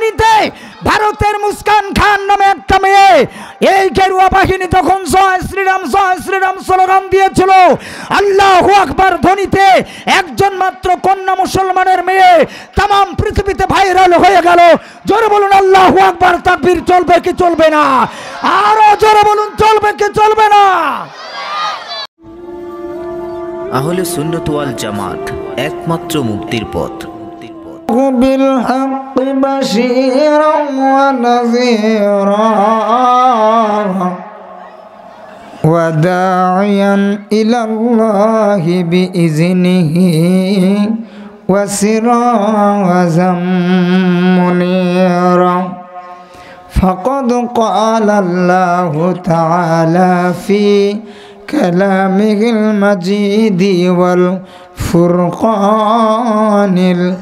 রাজধানীতে ভারতের মুস্কান খান নামে একটা মেয়ে। এই গেরুয়া বাহিনী তখন জয় শ্রীরাম জয় শ্রীরাম স্লোগান দিয়েছিল, আল্লাহ আকবার ধ্বনিতে একজন মাত্র কন্যা মুসলমানের মেয়ে তাম পৃথিবীতে ভাইরাল হয়ে গেল। জোরে বলুন, আল্লাহ আকবার, তাকবীর চলবে কি চলবে না? আরও জোরে বলুন, চলবে কি চলবে না? আহলে সুন্নত ওয়াল জামাত একমাত্র মুক্তির পথ। بالحق بشيرا ونذيرا وداعيا إلى الله بإذنه وسراجا منيرا فقد قال الله تعالى في كلامه المجيد والفرقان الحميد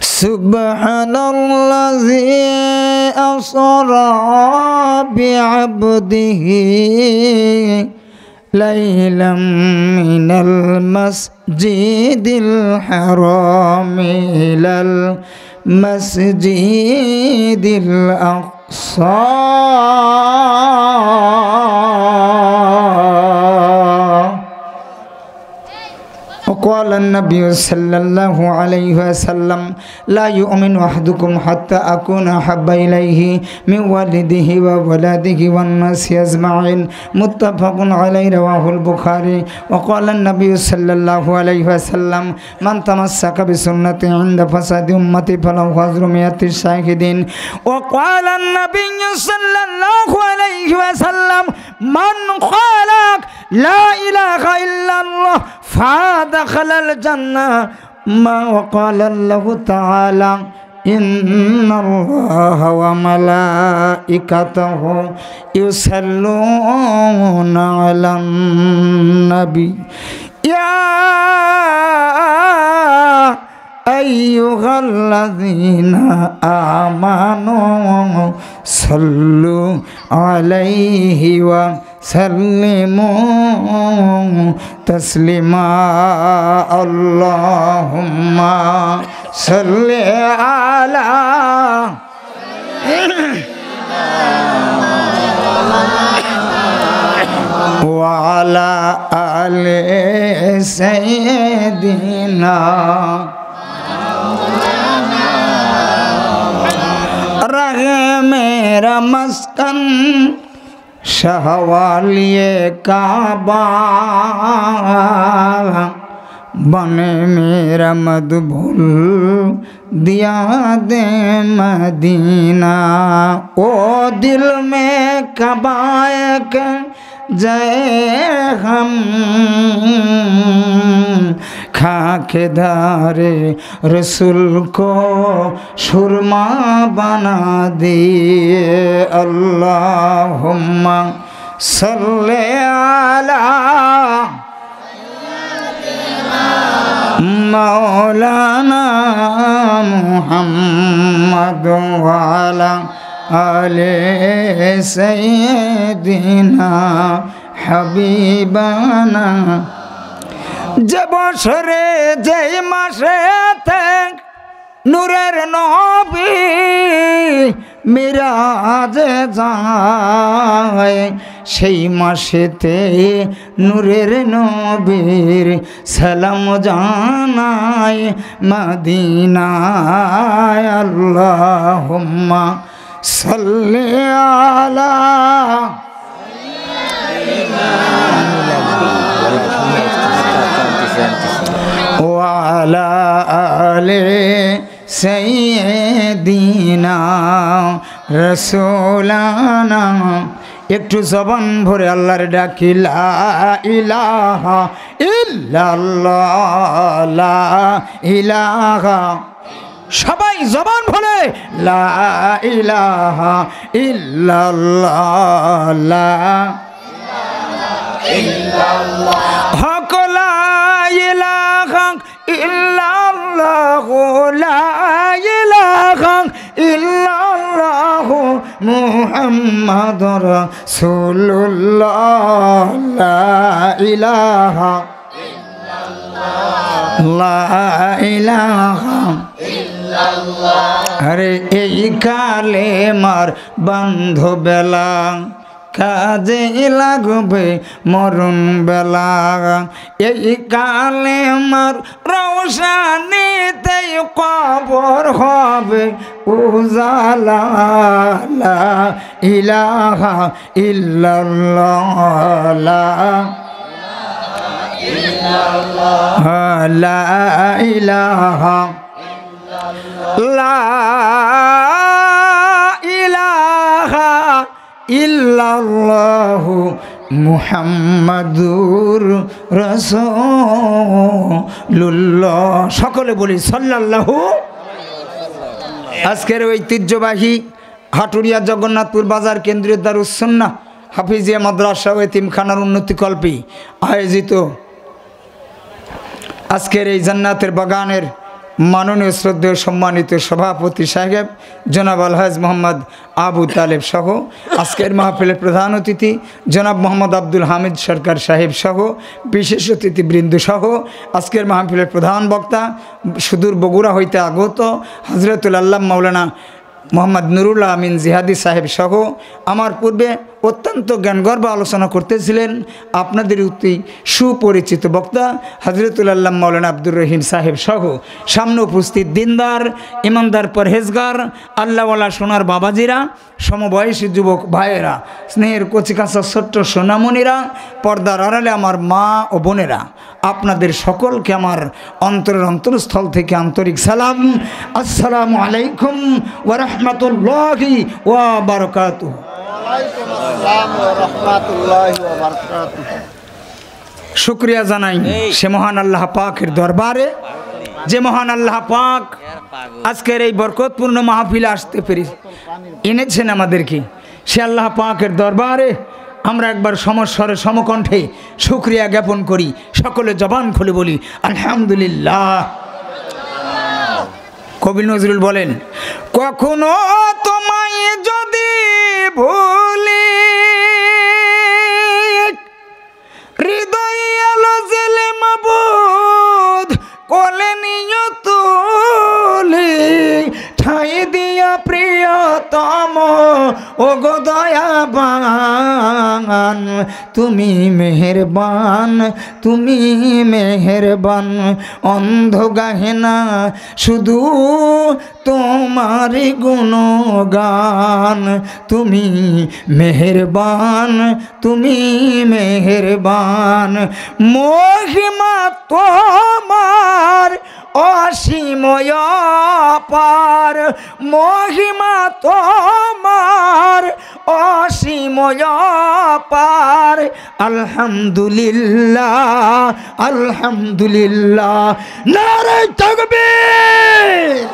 سبحان الذي أسرى بعبده ليلا من المسجد الحرام إلى المسجد الأقصى. وقال النبي صلى الله عليه وسلم لا يؤمن أحدكم حتى أكون أحب إليه من والده وولده والناس أجمعين متفق عليه رواه البخاري وقال النبي صلى الله عليه وسلم من تمسك بسنة عند فساد أمتي فله أجر مئة الشاهدين وقال النبي صلى الله عليه وسلم من خالق لا إله إلا الله فدخل الجنة. ما وقال الله تعالى إن الله وملائكته يصلون على النبي. يا أيها الذين آمنوا صلوا عليه وسلموا सल्लिमो तस्लिमा अल्लाहुम्मा सल्ले आला वाला अले सैदीना रहे मेरा शहवालिए काबा बने मेरा मधुबुल दिया दे मदीना। ओ दिल में कबायक जय हम। खाके धारे, रसूल को सुरमा बना दिए। अल्लाहुम्मा सल्ले आला मौलाना मुहम्मद वाला अले सैदिना हबीबाना যে বছরে, যে মাসে নূরের নবী মিরাজে যায়, সেই মাসেতে নূরের নবীর সালাম জানায় মদিনায়, আল্লাহুম্মা সাল্লি আলা وعلى آل سيدنا রসুলানা একটু জবান ভরে আল্লাহর ডাকি লা ইলাহা ইল্লাল্লাহ লা ইলাহা সবাই জবান ভরে লা ইলাহা ইল্লাল্লাহ লা হক ইল্লাল্লাহ মুহাম্মাদুর রাসূলুল্লাহ। লা ইলাহা আরে এই কালে মার বান্ধবেলা কাজে লাগবে মরণ বেলা। এই কালে মার রৌশানিতে কবর হবে উজালা। ইলাহা ইল্লাল্লাহ। লা লা ইলাহা ইল্লাল্লাহু মুহাম্মাদুর রাসূলুল্লাহ। সকলে বলি সাল্লাল্লাহু। আজকের ঐতিহ্যবাহী হাটুরিয়া জগন্নাথপুর বাজার কেন্দ্রীয় দারুসন্না হাফিজিয়া মাদ্রাসা ও এতিমখানার উন্নতিকল্পে আয়োজিত আজকের এই জান্নাতের বাগানের মাননীয় শ্রদ্ধেয় সম্মানিত সভাপতি সাহেব, জনাব আলহাজ মোহাম্মদ আবু তালেব সহ, আজকের মাহফিলের প্রধান অতিথি জনাব মোহাম্মদ আব্দুল হামিদ সরকার সাহেব সহ, বিশেষ অতিথিবৃন্দ সহ, আজকের মাহফিলের প্রধান বক্তা সুদূর বগুড়া হইতে আগত হজরতুল আল্লাহ মাওলানা মোহাম্মদ নুরুল আমিন জিহাদি সাহেব সহ আমার পূর্বে অত্যন্ত জ্ঞানগর্ব আলোচনা করতেছিলেন আপনাদের অতি সুপরিচিত বক্তা হজরতুল্লাহ মৌলানা আব্দুর রহিম সাহেব সহ। সামনে উপস্থিত দিনদার, ইমানদার পরহেজগার, আল্লাহওয়ালা সোনার বাবাজিরা, সমবয়সী যুবক ভাইয়েরা, স্নেহের কচিকাঁচা ছোট্ট সোনামণিরা, পর্দার আড়ালে আমার মা ও বোনেরা, আপনাদের সকলকে আমার অন্তরের অন্তরস্থল থেকে আন্তরিক সালাম। আসসালামু আলাইকুম শুক্রিয়া জানাই সে মহান আল্লাহ পাকের দরবারে, যে মহান আল্লাহ পাক আজকের এই বরকতপূর্ণ মাহফিলে আসতে পেরে এনেছেন আমাদেরকে। সে আল্লাহ পাকের দরবারে আমরা একবার সমস্বরে সমকণ্ঠে শুক্রিয়া জ্ঞাপন করি, সকলে জবান খুলে বলি, আলহামদুলিল্লাহ। কবি নজরুল বলেন কখনো তোমায় যদি ভুলি হৃদয় আলো জেলে মাবুদ কলে নিয় ও গো দয়াবান, তুমি মেহেরবান তুমি মেহেরবান অন্ধ গাহেনা শুধু তোমার গুণগান, তুমি মেহেরবান তুমি মেহেরবান, মহিমা তোমার অসীময় পার, মহিমা তোমার। অসীময় পার, আলহামদুলিল্লাহ আলহামদুলিল্লাহ। নারে তকবীর।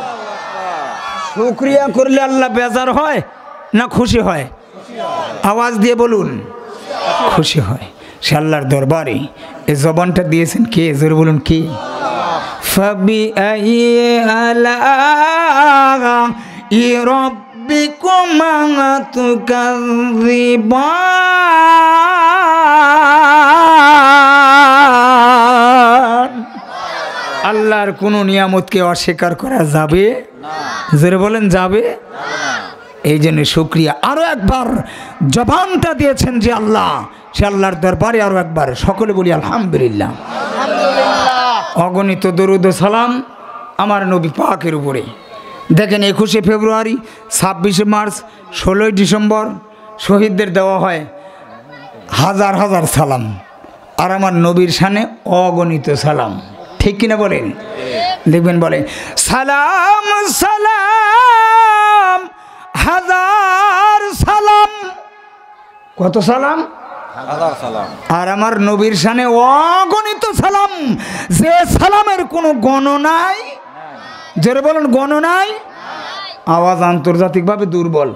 শুক্রিয়া করলে আল্লাহ বেজার হয় না খুশি হয়? আওয়াজ দিয়ে বলুন। খুশি হয়। সে আল্লাহর দরবারে। এই জবানটা দিয়েছেন কে? জোর বলুন কে? আলা ই রব্বিকুমা তুকাযিবান আল্লাহর কোনো নিয়ামতকে অস্বীকার করা যাবে? জোরে বলেন যাবে? এই জন্য শুক্রিয়া। আরও একবার জবানটা দিয়েছেন যে আল্লাহ সে আল্লাহর দরবারে আরও একবার। সকলে বলি আলহামদুলিল্লাহ। অগণিত দরুদ সালাম আমার নবী পাকের উপরে। দেখেন একুশে ফেব্রুয়ারি, ছাব্বিশে মার্চ, ষোলোই ডিসেম্বর শহীদদের দেওয়া হয় হাজার হাজার সালাম। আর আমার নবীর সানে অগণিত সালাম। ঠিক কিনা বলেন? দেখবেন বলে, সালাম সালাম, হাজার সালাম। কত সালাম? আর আমার নবীর সানে অগণিত সালাম। যে সালামের কোনো গণনাই জোরে বলেন গণনাই আওয়াজ আন্তর্জাতিকভাবে দুর্বল।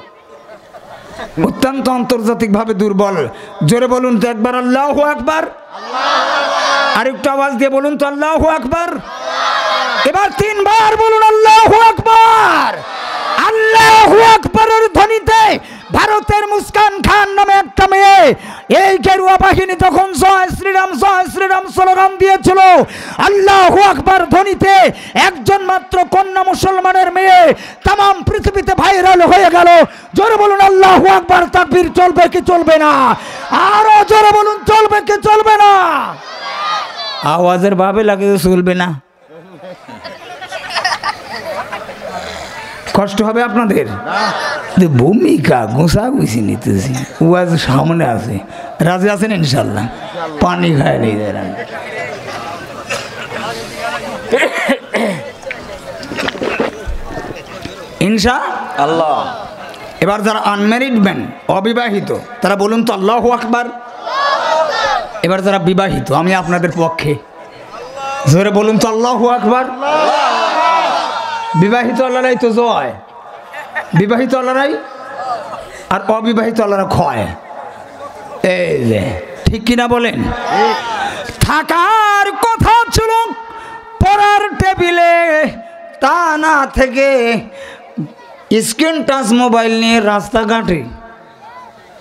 অত্যন্ত আন্তর্জাতিকভাবে দুর্বল। জোরে বলুন তো একবার, আল্লাহ একবার আরেকটু আওয়াজ দিয়ে বলুন তো, আল্লাহ আকবার। এবার তিনবার বলুন, আল্লাহ আকবার। আল্লাহ আকবরের ধ্বনিতে ভারতের মুস্কান খান নামে একটা মেয়ে। এই গেরুয়া বাহিনী তখন জয় শ্রীরাম জয় শ্রীরাম স্লোগান দিয়েছিল, আল্লাহ আকবার ধ্বনিতে একজন মাত্র কন্যা মুসলমানের মেয়ে তাম পৃথিবীতে ভাইরাল হয়ে গেল। জোরে বলুন, আল্লাহ আকবার, তাকবীর চলবে কি চলবে না? আরও জোরে বলুন, চলবে কি চলবে না? আওয়াজের ভাবে লাগে চলবে না। কষ্ট হবে আপনাদের? ভূমিকা গোসা গুছি নিতেছি। ওয়াজ সামনে আছে। রাজে আছেন ইনশাল্লাহ? পানি খায় নেই ইনশা? আল্লাহ। এবার যারা আনম্যারিড ম্যান অবিবাহিত তারা বলুন তো আল্লাহ আকবার? এবার যারা বিবাহিত আমি আপনাদের পক্ষে। জোরে বলুন তো আল্লাহ আকবার? বিবাহিত আল্লাহরাই তো জয়। বিবাহিত আল্লাহরাই আর অবিবাহিত আল্লাহরা ক্ষয়। এই যে, ঠিক কিনা বলেন? থাকার কথা ছিল, পড়ার টেবিলে তা না থেকে স্ক্রিন টাচ মোবাইল নিয়ে রাস্তাঘাটে।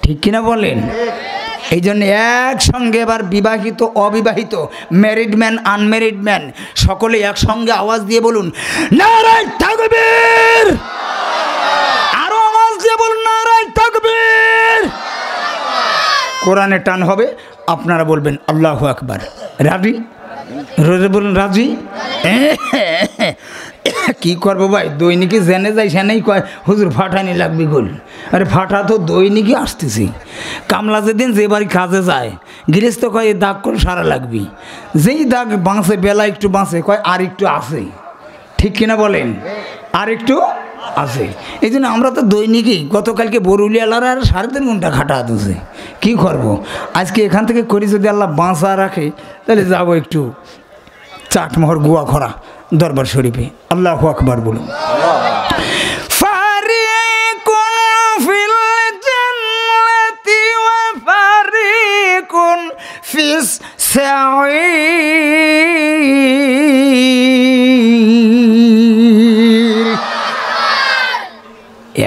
ঠিক কিনা বলেন? এই জন্য একসঙ্গে এবার বিবাহিত, অবিবাহিত ম্যারিড ম্যান আনম্যারিড ম্যান সকলে একসঙ্গে আওয়াজ দিয়ে বলুন, নারায় থাকবীর আরও আওয়াজ দিয়ে বলুন, নারায় থাকবীর কোরআনে টান হবে, আপনারা বলবেন, আল্লাহ আকবার। রাজি? রোজে বলুন, রাজি? কি করব ভাই? দৈনিকে জেনে যাই, সেনেই কয়, হুজুর, ফাটানি লাগবে গোল আরে ফাটা তো দৈনিকই আসতেছি। কামলা যেদিন যে বাড়ি কাজে যায়, গৃহস্থ কয় এই দাগ করে সারা লাগবি। যেই দাগ বাঁচে, বেলা একটু বাঁচে, কয়, আর একটু আছে। ঠিক কিনা বলেন? আর একটু আছে। এই জন্য আমরা তো দৈনিকই, গতকালকে বরুলিয়ালার আর সাড়ে তিন ঘণ্টা খাটা দিছে। কী করব? আজকে এখান থেকে করি যদি আল্লাহ বাঁচা রাখে, তাহলে যাব একটু চাটমোহর গুয়া খরা দরবার শরীফে। আল্লাহ আকবার বলুন।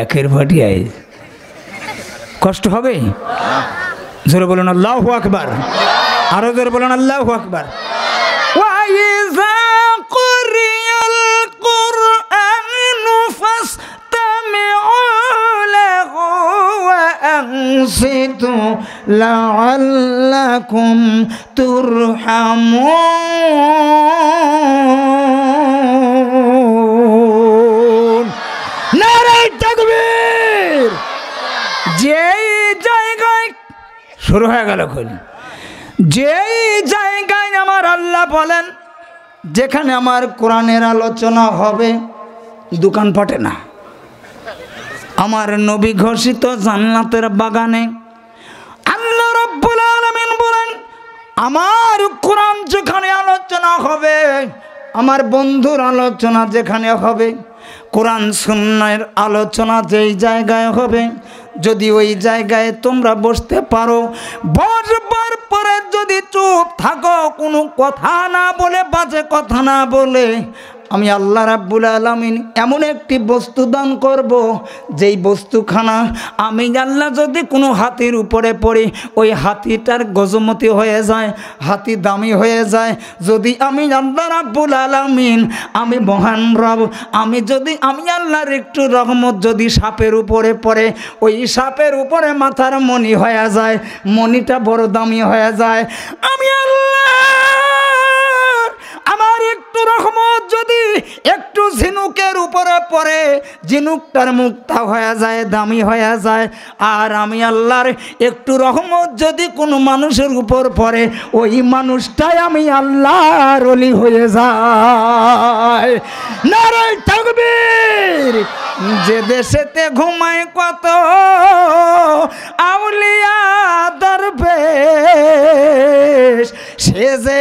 একের ভাটিয়ায় কষ্ট হবে? জোরে বলুন আল্লাহ আকবার। আরও জোরে বলুন আল্লাহ আকবার। وأنصتوا لعلكم ترحمون নারে তাকবীর যেই জায়গায় শুরু হয়ে গেল খুন যেই জায়গায় আমার আল্লাহ বলেন যেখানে আমার কোরআনের আলোচনা হবে দোকান পাটে না আমার নবী ঘোষিত জান্নাতের বাগানে। বলেন, আমার কোরআন যেখানে আলোচনা হবে, আমার বন্ধুর আলোচনা যেখানে হবে, কোরআন সুন্নের আলোচনা যেই জায়গায় হবে, যদি ওই জায়গায় তোমরা বসতে পারো, বসবার পরে যদি চুপ থাকো, কোনো কথা না বলে, বাজে কথা না বলে আমি আল্লাহ রাব্বুল আলমিন এমন একটি বস্তু দান করব, যেই বস্তুখানা আমি আল্লাহ যদি কোনো হাতির উপরে পড়ি, ওই হাতিটার গজমতি হয়ে যায়, হাতি দামি হয়ে যায়। যদি আমি আল্লাহ রাব্বুল আলমিন, আমি মহান রব, আমি যদি, আমি আল্লাহর একটু রহমত যদি সাপের উপরে পড়ে, ওই সাপের উপরে মাথার মণি হয়ে যায়, মণিটা বড় দামি হয়ে যায়। আমি আল্লাহ একটু রহমত যদি একটু ঝিনুকের উপরে পড়ে, ঝিনুকটার মুক্তা হয়ে যায়, দামি হয়ে যায়। আর আমি আল্লাহর একটু রহমত যদি কোনো মানুষের উপর পড়ে, ওই মানুষটাই আমি আল্লাহর অলি হয়ে যায়। নারায় তাকবীর! যে দেশেতে ঘুমায় কত আউলিয়া দরবেশ, সে যে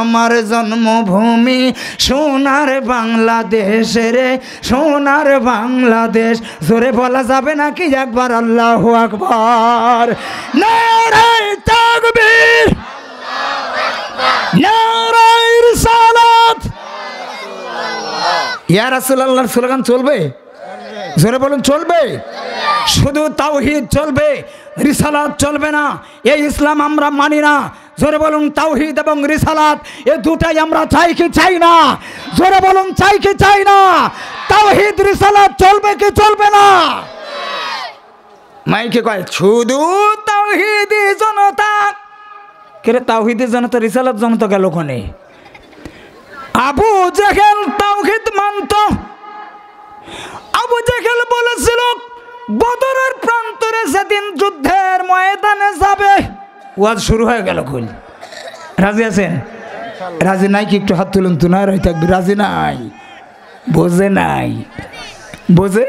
আমার জন্মভূমি সোনার বাংলাদেশ রে, সোনার বাংলাদেশ। জোরে বলা যাবে নাকি একবার? আল্লাহ আকবার। নারায় তাকবীর। নারায় রিসালাত। ইয়া রাসূলুল্লাহর স্লোগান চলবে? জোরে বলুন, চলবে? শুধু তাওহিদ চলবে, রিসালাত চলবে না। এই ইসলাম আমরা মানি না। জোরে বলুন তাওহিদ এবং রিসালাত, এ দুটাই আমরা চাই কি চাই না? জোরে বলুন চাই কি চাই না? তাওহিদ, রিসালাত চলবে কি চলবে না? মাইকে কয়, শুধু তাওহিদি জনতা। কেরে তাওহিদি জনতা, রিসালাত জনতা গেল কোনে? আবু জেহেল তাওহিদ মানত। আবু জেহেল বলেছিল, বদরের প্রান্তরে সেদিন যুদ্ধের ময়দানে যাবে ওয়াজ শুরু হয়ে গেল খুল রাজি আছেন? রাজি নাই কি একটু হাত তুলুন তো না থাকবি। রাজি নাই। বোঝে নাই। বোঝে?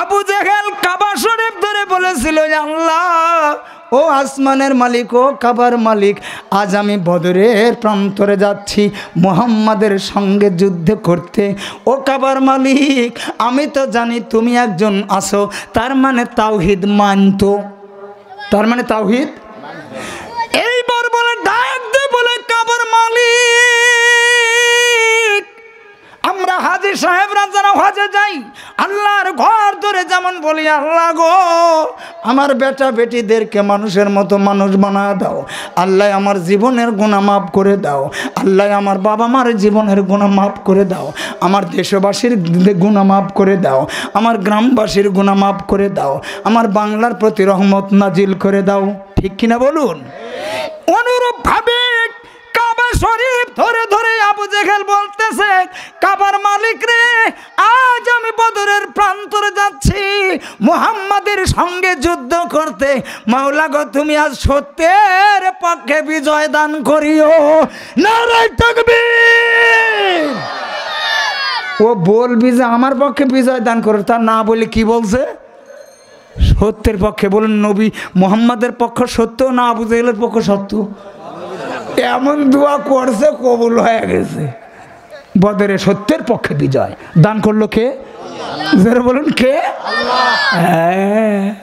আবু জেহেল কাবা শরীফ ধরে বলেছিল আল্লাহ, ও আসমানের মালিক, ও কাবার মালিক, আজ আমি বদরের প্রান্তরে যাচ্ছি, মোহাম্মদের সঙ্গে যুদ্ধ করতে। ও কাবার মালিক, আমি তো জানি তুমি একজন আসো তার মানে তাওহিদ মানতো। তার মানে তাওহিদ হাজি সাহেবরা যারা হজে যাই আল্লাহর ঘর ধরে যেমন বলি, আল্লাহ গো, আমার বেটা বেটিদেরকে মানুষের মতো মানুষ বানা দাও। আল্লাহ আমার জীবনের গুণা মাফ করে দাও। আল্লাহ আমার বাবা মার জীবনের গুণা মাফ করে দাও। আমার দেশবাসীর গুণা মাফ করে দাও। আমার গ্রামবাসীর গুণা মাফ করে দাও। আমার বাংলার প্রতি রহমত নাজিল করে দাও। ঠিক কিনা বলুন? অনুরূপ ভাবে কাবা শরীফ ধরে ধরে আবু জেহেল বলতেছে, কাবার মালিক রে, আজ আমি বদরের প্রান্তরে যাচ্ছি। মুহাম্মাদের সঙ্গে যুদ্ধ করতে। মাওলা গো, তুমি আজ সত্যের পক্ষে বিজয় দান করিও। নারায় তাকবীর! ও বলবি যে আমার পক্ষে বিজয় দান করো, তা না বলে কি বলছে? সত্যের পক্ষে বলুন নবী, মোহাম্মদের পক্ষ সত্য না আবু জেহেলের পক্ষ সত্য? এমন দোয়া করছে, কবুল হয়ে গেছে। বদরে সত্যের পক্ষে বিজয়। দান করল কে? বলুন, কে? হ্যাঁ।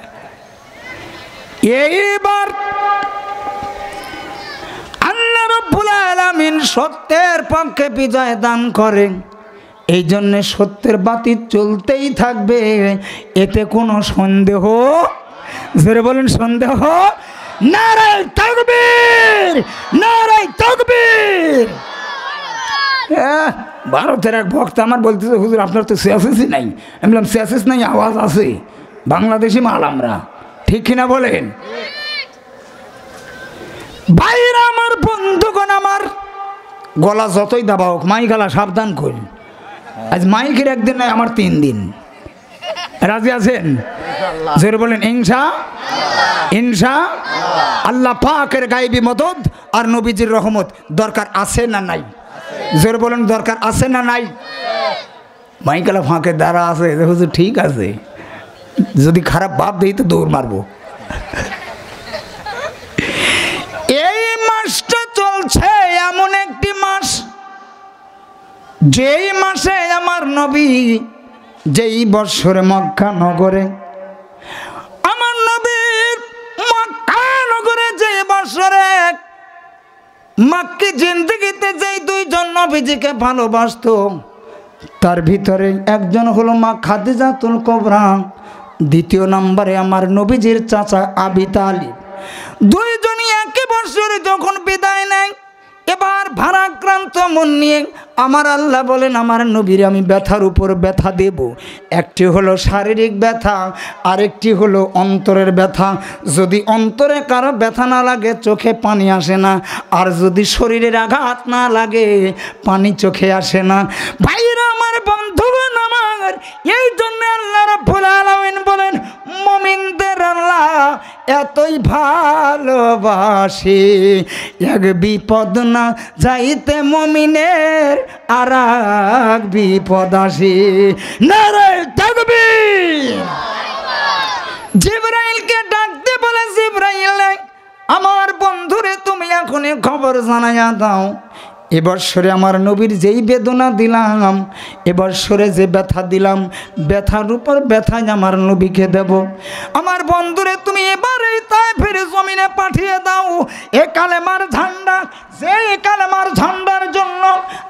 এইবার আলামিন সত্যের পক্ষে বিজয় দান করেন। এই জন্যে সত্যের বাতি চলতেই থাকবে। এতে কোনো সন্দেহ? বলুন, সন্দেহ? নারায় তকবীর নারায় তকবীর। হ্যাঁ, ভারতের এক ভক্ত আমার বলতেছে হুজুর আপনার তো সিয়াসিসই নাই। আমি বললাম সিয়াসিস নাই আওয়াজ আছে। বাংলাদেশি মাল আমরা। ঠিক কিনা বলেন? বাইরে আমার বন্ধুগণ আমার গলা যতই দাবা হোক মাই গলা সাবধান করি আজ মাইকের একদিন নয় আমার তিন দিন। রাজি আছেন? জোরে বলেন ইনসা ইনসা আল্লাহ পাকের গাইবি মদত আর নবীজির রহমত দরকার আছে না নাই? জোরে বলেন, দরকার আছে না নাই? মাইকেলা ফাঁকে দ্বারা আছে হুজুর ঠিক আছে। যদি খারাপ ভাব দিই তো দৌড় মারবো। এই মাসটা চলছে এমন একটি মাস, যেই মাসে আমার নবী যেই বৎসরে মক্কা নগরে, আমার নবীর মক্কা নগরে যে বৎসরে মাক্কি জিন্দগিতে যেই দুইজন নবীজিকে ভালোবাসত, তার ভিতরে একজন হলো মা খাদিজাতুল কবরা, দ্বিতীয় নম্বরে আমার নবীজির চাচা আবি তালিব। দুইজনই একই বছরে যখন বিদায় নেয়, এবার ভারাক্রান্ত মন নিয়ে আমার আল্লাহ বলেন, আমার নবীর আমি ব্যথার উপর ব্যথা দেব। একটি হলো শারীরিক ব্যথা, আরেকটি হলো অন্তরের ব্যথা। যদি অন্তরে কারও ব্যথা না লাগে, চোখে পানি আসে না। আর যদি শরীরের আঘাত না লাগে, পানি চোখে আসে না। ভাইরা আমার বন্ধুগণ আমার, এই জন্য আল্লাহ রাব্বুল আলামিন বলেন, মুমিনদের আল্লাহ এতই ভালোবাসে। এক বিপদ না যাইতে মমিনের আর বিপদ নারায় তাকবীর। জিব্রাইলকে ডাকতে বলে জিব্রাইল, আমার বন্ধুরে তুমি এখনই খবর জানাইয়া দাও। এবছরে আমার নবীর যেই বেদনা দিলাম এবছরে যে ব্যথা দিলাম, ব্যথার উপর ব্যথায় আমার নবীকে দেব। আমার বন্ধুরে তুমি এবারে তাই ফিরে জমিনে পাঠিয়ে দাও। এ কালেমার ঝান্ডা যে কালেমার ঝান্ডার জন্য,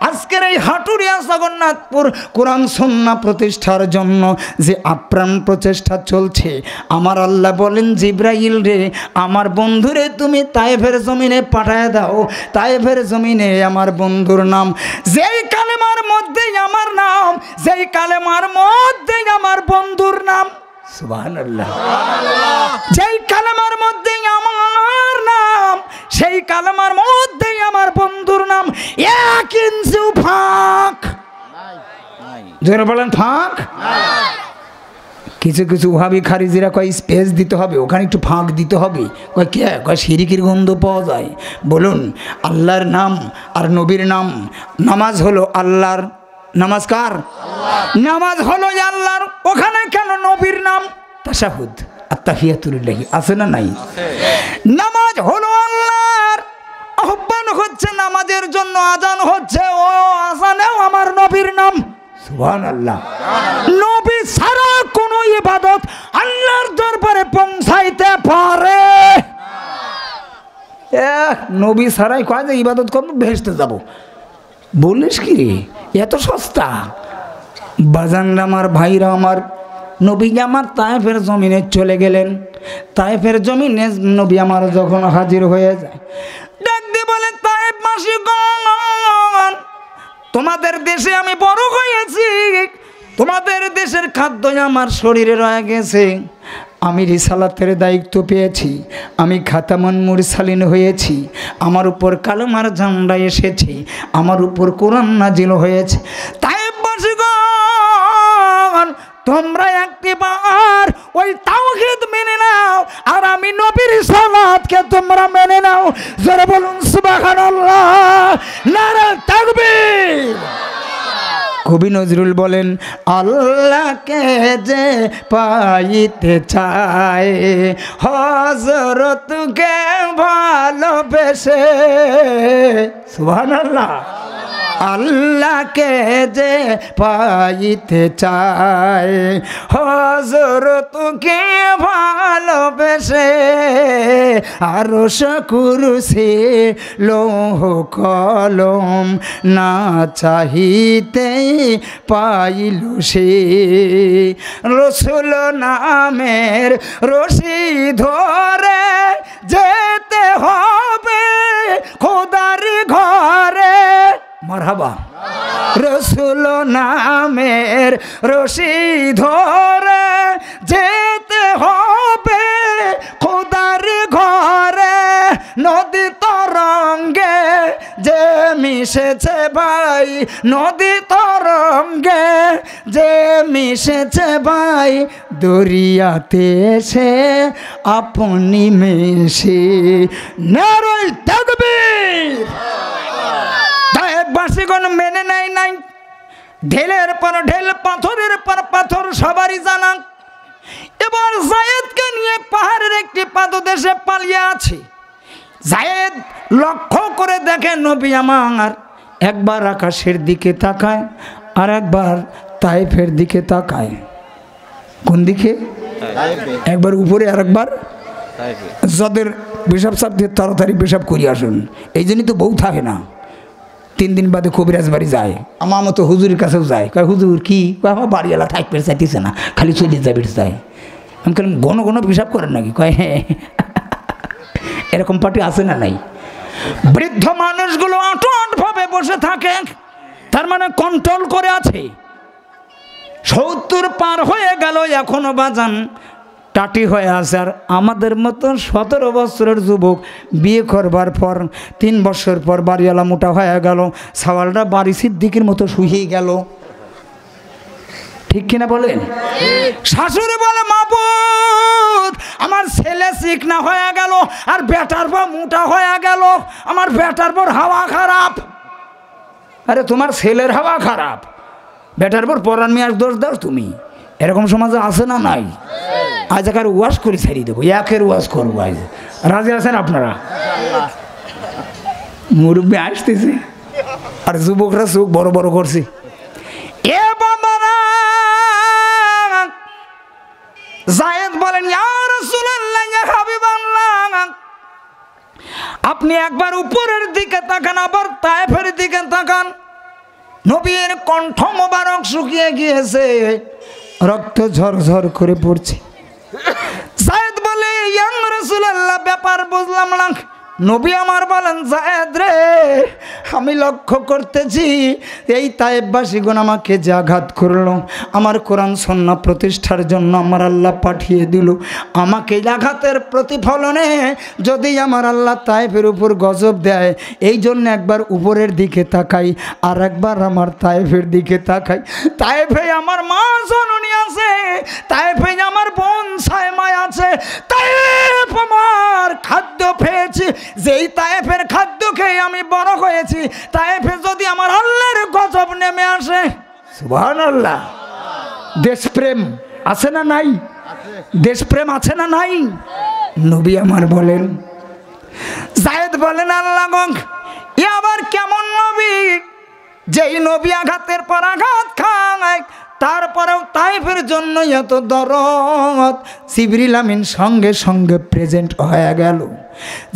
আজকের এই হাটুরিয়া জগন্নাথপুর কোরআন সন্না প্রতিষ্ঠার জন্য যে আপ্রাণ প্রচেষ্টা চলছে, আমার আল্লাহ বলেন, জিব্রাইল রে, আমার বন্ধুরে তুমি তাইফের জমিনে পাঠায় দাও, তাইফের জমিনে আমার বন্ধুর নাম। যেই কালেমার মধ্যেই আমার নাম, যেই কালেমার মধ্যেই আমার বন্ধুর নাম। সুবহানাল্লাহ। যেই কালেমার মধ্যেই আমার নাম, সেই কালেমার মধ্যেই আমার বন্ধুর নাম, এক ইঞ্চি ফাঁক। জোরে বলেন, ফাঁক? কিছু কিছু ভাবি খারিজিরা কয়, স্পেস দিতে হবে, ওখানে একটু ফাঁক দিতে হবে। কয়, কে? কয়, সিরিকির গন্ধ পাওয়া যায়। বলুন, আল্লাহর নাম আর নবীর নাম, নামাজ হলো আল্লাহর নামাজ কার নামাজ হলো আল্লাহর, ওখানে কেন নবীর নাম? তাশাহুদ আত্তাহিয়াতুলিল্লাহি আছে না নাই? নামাজ হলো আল্লাহর, আহ্বান হচ্ছে নামাজের জন্য, আজান হচ্ছে, ও আজানেও আমার নবীর নাম। সুবহান আল্লাহ নবী ছাড়া কোন ইবাদত আল্লাহর দরবারে পৌঁছাইতে পারে। নবী ছাড়াই কয় যে ইবাদত করব, ভেসতে যাব। বলিস কি? রে এত সস্তা। বাজানরা আমার ভাইরা আমার, নবী আমার তায়েফের জমিনে চলে গেলেন। তায়েফের জমিনে নবী আমার যখন হাজির হয়ে যায়, ডাক বলে, তায়েফ মাসিগণ, তোমাদের দেশে আমি বড় হয়েছি। তোমাদের দেশের খাদ্য আমার শরীরে রয়ে গেছে। আমি রিসালাতের দায়িত্ব পেয়েছি, আমি খাতামান মুরসালিন হয়েছি, আমার উপর কালমার ঝান্ডা এসেছে, আমার উপর কোরআন নাজিল হয়েছে। তাই বসগণ তোমরা একটিবার ওই তাওহীদ মেনে নাও, আর আমি নবীর সালাতকে তোমরা মেনে নাও। জোরে বলুন সুবহানাল্লাহ নারা তাকবীর। কবি নজরুল বলেন আল্লাহকে যে পাইতে চায় হজরতকে ভালোবেসে। সুবহানাল্লাহ। আল্লাহকে যে পাইতে চায় হজরতকে ভালোবেসে আরও সকুরুসে লোহ কলম না চাহিতে পাইল সে। রসুল নামের রশি ধরে মারহাবা। রসুল নামের রশি ধরে যেতে হবে খোদার ঘরে। নদী তরঙ্গে যে মিশেছে ভাই, নদী তরঙ্গে যে মিশেছে ভাই, দরিয়াতে সে আপনি মেশে। নারই তাকবীর। বাসীগণ মেনে নেয় নাই। ঢেলের পর ঢেল পাথরের পর পাথর সবারই জানা এবার জায়েদকে নিয়ে পাহাড়ের একটি পাদদেশে পালিয়ে আছে। জায়েদ লক্ষ্য করে দেখে নবী আমার। একবার আকাশের দিকে তাকায় আর একবার তাইফের দিকে তাকায়। কোন দিকে? একবার উপরে আর একবার? যাদের পেশাব সাপ দিয়ে তাড়াতাড়ি পেশাব করি আসুন। এই জন্যই তো বউ থাকে না। তিন দিন বাদে কবিরাজ বাড়ি যায়। আমার মতো হুজুরের কাছেও যায়। কয়, হুজুর, কি? আমার বাড়িওয়ালা থাকবে চাইতেছে না, খালি চলে যাবে যায়। আমি কেন ঘন ঘন পেশাব করেন নাকি? কয় হ্যাঁ। এরকম পার্টি আছে না নাই? বৃদ্ধ মানুষগুলো আটো ভাবে বসে থাকে, তার মানে কন্ট্রোল করে আছে। সত্তর পার হয়ে গেল এখনও বাজান। টাটি হয়ে আছে। আর আমাদের মতন সতেরো বছরের যুবক বিয়ে করবার পর, তিন বছর পর বাড়িওয়ালা মোটা হয়ে গেল সাওয়ালটা বাড়ি সিদ্দিকের মতো শুয়ে গেল। ঠিক কিনা বলেন? শাশুড়ি বলে, মাবুদ, আমার ছেলে চিকনা হয়ে গেল, আর বেটার পর মোটা হয়ে গেল, আমার বেটার পর হাওয়া খারাপ। আরে, তোমার ছেলের হাওয়া খারাপ। বেটার পর পরান মিয়ার দোষ দাও তুমি। এরকম সমাজে আছে না নাই? আজ একার ওয়াশ করে ছাড়িয়ে দেবো, একের ওয়াশ করব আজ। রাজি আছেন আপনারা? মুরব্বী আসতেছে। আর যুবকরা চোখ বড় বড় করছে। এ জায়েদ বলেন, ইয়া রাসূলুল্লাহ আপনি একবার উপরের দিকে তাকান, আবার তায়েফের দিকে তাকান। নবীর কণ্ঠ মোবারক শুকিয়ে গিয়েছে। রক্ত ঝরঝর করে পড়ছে। জায়দ বলে, ইয়াং রসুলাল্লাহ, ব্যাপার বুঝলাম না। নবী আমার বলেন, জায়দ রে, আমি লক্ষ্য করতেছি, এই তায়েববাসীগণ আমাকে যে আঘাত করল। আমার কোরআন সন্না প্রতিষ্ঠার জন্য আমার আল্লাহ পাঠিয়ে দিল। আমাকে আঘাতের প্রতিফলনে যদি আমার আল্লাহ তায়েফের উপর গজব দেয়, এই জন্য একবার উপরের দিকে তাকাই আর একবার আমার তায়েফের দিকে তাকাই। তায়েফে আমার মা জননী আছে তায়েফে আমার বোন সায়মায় আছে তায়েফ আমার খাদ্য পেয়েছি। যেই তায়েফের খাদ্য খেয়ে আমি বড় হয়েছি তায়েফে যদি আমার আল্লাহর গজব নেমে আসে। সুবহান আল্লাহ দেশপ্রেম আছে না নাই? দেশপ্রেম আছে না নাই? নবী আমার বলেন জায়েদ বলেন আল্লাহ এ আবার কেমন নবী? যেই নবী আঘাতের পর আঘাত খায় তারপরেও তাইফের জন্য এত দরদ। জিবরিল আমিন সঙ্গে সঙ্গে প্রেজেন্ট হয়ে গেল।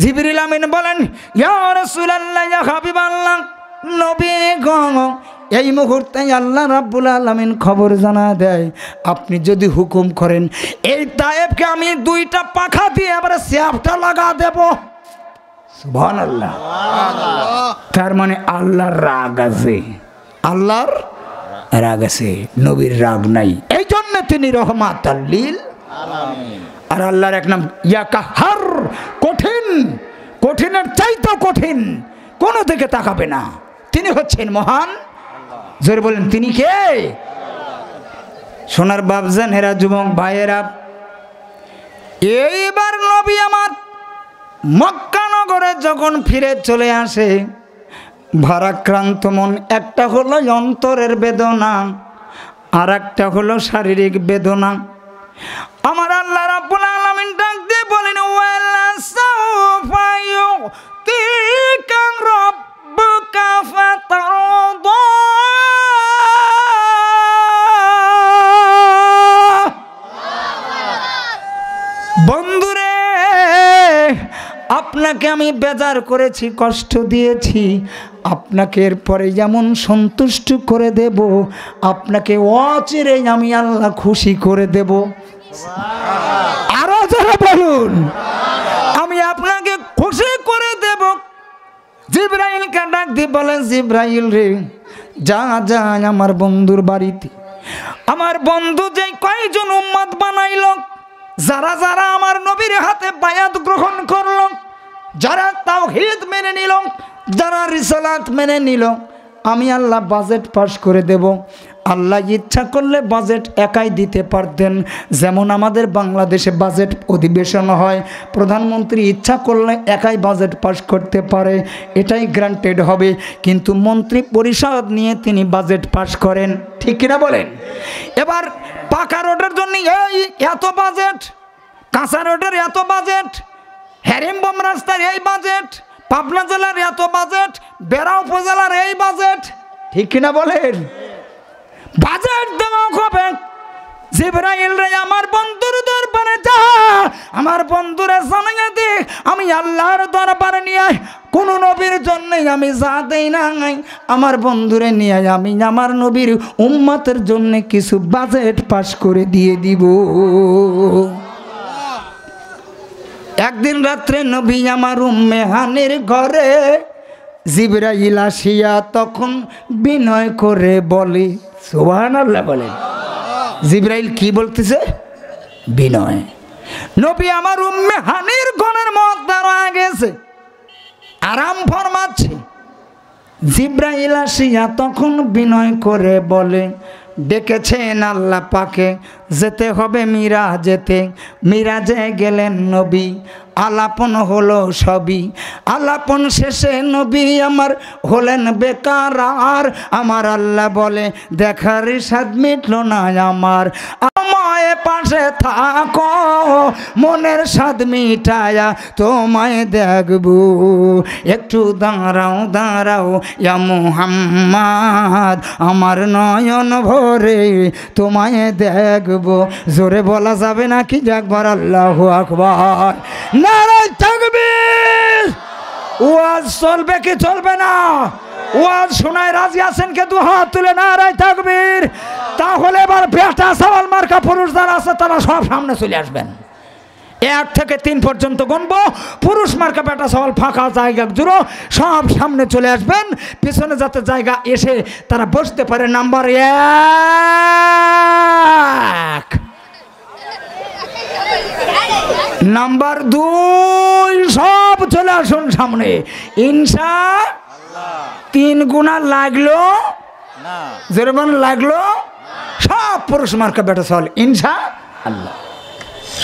জিবরিল আমিন বলেন নবী এই মুহূর্তে আল্লাহ রাব্বুল আলামিন খবর জানা দেয়। আপনি যদি হুকুম করেন এই তায়েবকে আমি দুইটা পাখা দিয়ে আবার স্যাপটা লাগা দেব। সুবহান আল্লাহ তার মানে আল্লাহর রাগ আছে। আল্লাহর রাগ আছে, নবীর রাগ নাই। এই জন্য তিনি রহমাত আল্লিল আর আল্লাহর এক নাম, ইয়া কাহার, কঠিন। কঠিনের চাইতো কঠিন। কোনো দিকে তাকাবে না। তিনি হচ্ছেন মহান। জোরে বলেন, তিনি কে? সোনার বাবজান হেরা যুবক, ভাইয়েরা। এইবার নবী আমার মক্কানগরে যখন ফিরে চলে আসে ভারাক্রান্ত মন একটা হলো অন্তরের বেদনা আর একটা হলো শারীরিক বেদনা। আমার আল্লাহ রাব্বুল আপনাকে আমি বেজার করেছি, কষ্ট দিয়েছি। আপনাকে এরপরে যেমন সন্তুষ্ট করে দেব, আপনাকে অচিরে আমি আল্লাহ খুশি করে দেব। আরও যারা বলুন, আমি আপনাকে খুশি করে দেব। জিব্রাইলকে ডাক দিয়ে বলেন, জিব্রাইল রে, যা যা, আমার বন্ধুর বাড়িতে। আমার বন্ধু যে কয়জন উম্মত বানাইল, যারা যারা আমার নবীর হাতে বায়াত গ্রহণ করল যারা তাওহীদ মেনে নিল, যারা রিসালাত মেনে নিল, আমি আল্লাহ বাজেট পাশ করে দেব। আল্লাহ ইচ্ছা করলে বাজেট একাই দিতে পারতেন। যেমন আমাদের বাংলাদেশে বাজেট অধিবেশন হয়, প্রধানমন্ত্রী ইচ্ছা করলে একাই বাজেট পাশ করতে পারে, এটাই গ্রান্টেড হবে। কিন্তু মন্ত্রী পরিষদ নিয়ে তিনি বাজেট পাশ করেন, ঠিক কিনা বলেন? এবার পাকা রোডের জন্য, এই, এত বাজেট, কাঁচা রোডের এত বাজেট হ্যারিমবম রাস্তার এই বাজেট, পাবনা জেলার এত বাজেট, বেড়া উপজেলার এই বাজেট। ঠিক কিনা বলেন? বাজেট দেওয়া হবে। জিব্রাইল রে, আমার বন্ধুর দরবারে যা। আমার বন্ধুরে জানাইয়া দে, আমি আল্লাহর দরবারে নিয়ে কোন নবীর জন্যই আমি যা দেই নাই। আমার বন্ধুরে নিয়ে আমি আমার নবীর উম্মতের জন্য কিছু বাজেট পাস করে দিয়ে দিব। একদিন রাত্রে নবী আমার উম্মে হানির ঘরে জিবরাইল আসিয়া তখন বিনয় করে বলে সোহান আল্লাহ বলে। জিব্রাইল কি বলতেছে? বিনয়। নবী আমার উম্মে হানির ঘরের মত রয়ে গেছে। আরাম ফরমাচ্ছে। জিব্রাইল আসিয়া তখন বিনয় করে বলে ডেকেছেন আল্লাহ পাকে। যেতে হবে মিরা যেতে। মিরাজে গেলেন নবী। আলাপন হলো সবই। আলাপন শেষে নবী আমার হলেন বেকার আর আমার আল্লাহ বলে, দেখার স্বাদ মিটল না আমার। আমায় পাশে থাকো, মনের স্বাদ মিটায়া তোমায় দেখব। একটু দাঁড়াও দাঁড়াও, ইয়া মুহাম্মাদ, আমার নয়ন ভরে তোমায় দেখব। জোরে বলা যাবে না নাকি একবার আল্লাহ আকবার? নারায় থাকবে ওয়াজ চলবে কি চলবে না? ওয়াজ শোনায় রাজি আছেন কে দু হাত তুলে নারায় থাকবির তাহলে এবার বেটা সওয়াল মার্কা পুরুষ যারা আছে, তারা সব সামনে চলে আসবেন। এক থেকে তিন পর্যন্ত গুনবো। পুরুষ মার্কা বেটা সওয়াল ফাঁকা জায়গা জুড়ো, সব সামনে চলে আসবেন। পিছনে যাতে জায়গা এসে তারা বসতে পারে। নাম্বার এক। নাম্বার দুই সব চলে আসুন সামনে। ইনসা তিন গুণা লাগল? যেরকম লাগল? সব পুরুষ মার্কা বেটা সল ইনসা আল্লাহ।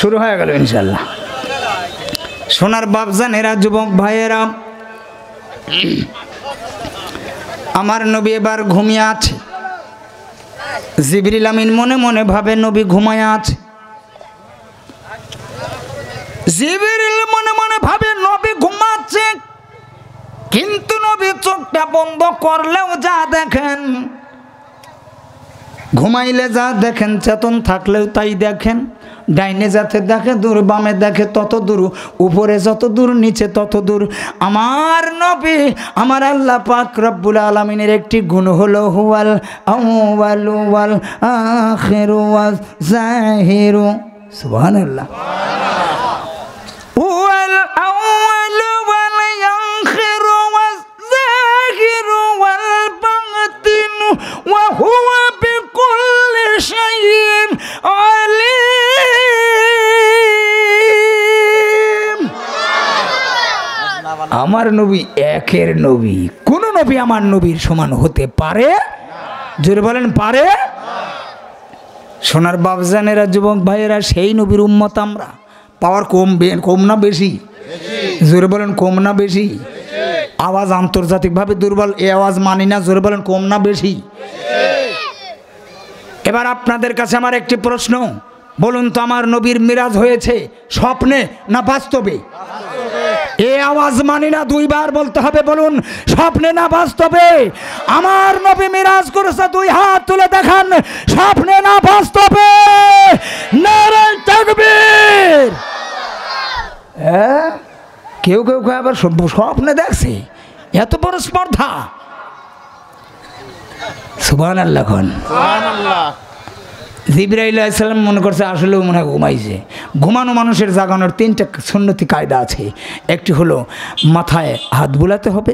শুরু হয়ে গেল ইনশাল্লাহ সোনার বাপজান এরা যুবক ভাইয়েরা আমার নবী এবার ঘুমিয়ে আছে। জিবরিল আমিন মনে মনে ভাবে নবী ঘুমায় আছে। জিবরিল মনে মনে ভাবে, নবী ঘুমাচ্ছে। কিন্তু নবী চোখটা বন্ধ করলেও যা দেখেন, ঘুমাইলে যা দেখেন, চেতন থাকলেও তাই দেখেন, ডাইনে যাতে দেখে, দূর বামে দেখে, তত দূর, উপরে যত দূর, নিচে তত দূর। আমার নবী, আমার আল্লাহ পাক রব্বুল আলমিনের একটি গুণ হলো, হুয়াল আউয়াল ওয়াল আখিরু ওয়াল জাহিরু। সুবহানাল্লাহ। হুয়া বিকুল্লি শাইইন আলিম। আমার নবী একের নবী, কোন নবী আমার নবীর সমান হতে পারে? জোরে বলেন, পারে? সোনার বাবজানেরা যুবক ভাইয়েরা, সেই নবীর উম্মত আমরা। পাওয়ার কম কম না বেশি? জোরে বলেন, কম না বেশি? আওয়াজ আন্তর্জাতিকভাবে দুর্বল, এ আওয়াজ মানি না, জোরে বলেন, কম না বেশি? এবার আপনাদের কাছে আমার একটি প্রশ্ন। বলুন তো, আমার নবীর মিরাজ হয়েছে স্বপ্নে না বাস্তবে? এ আওয়াজ মানি না, দুইবার বলতে হবে, বলুন, স্বপ্নে না বাস্তবে? আমার নবী মিরাজ করেছে, দুই হাত তুলে দেখান, স্বপ্নে না বাস্তবে? হ্যাঁ? কেউ কেউ কেউ আবার স্বপ্নে দেখছে? এত বড় স্পর্ধা! সুবান আল্লাহ খান জিব্রাইল আলাইসাল্লাম মনে করছে আসলেও মনে হয় ঘুমাইছে। ঘুমানো মানুষের জাগানোর তিনটা সুন্নতি কায়দা আছে। একটি হলো মাথায় হাত বুলাতে হবে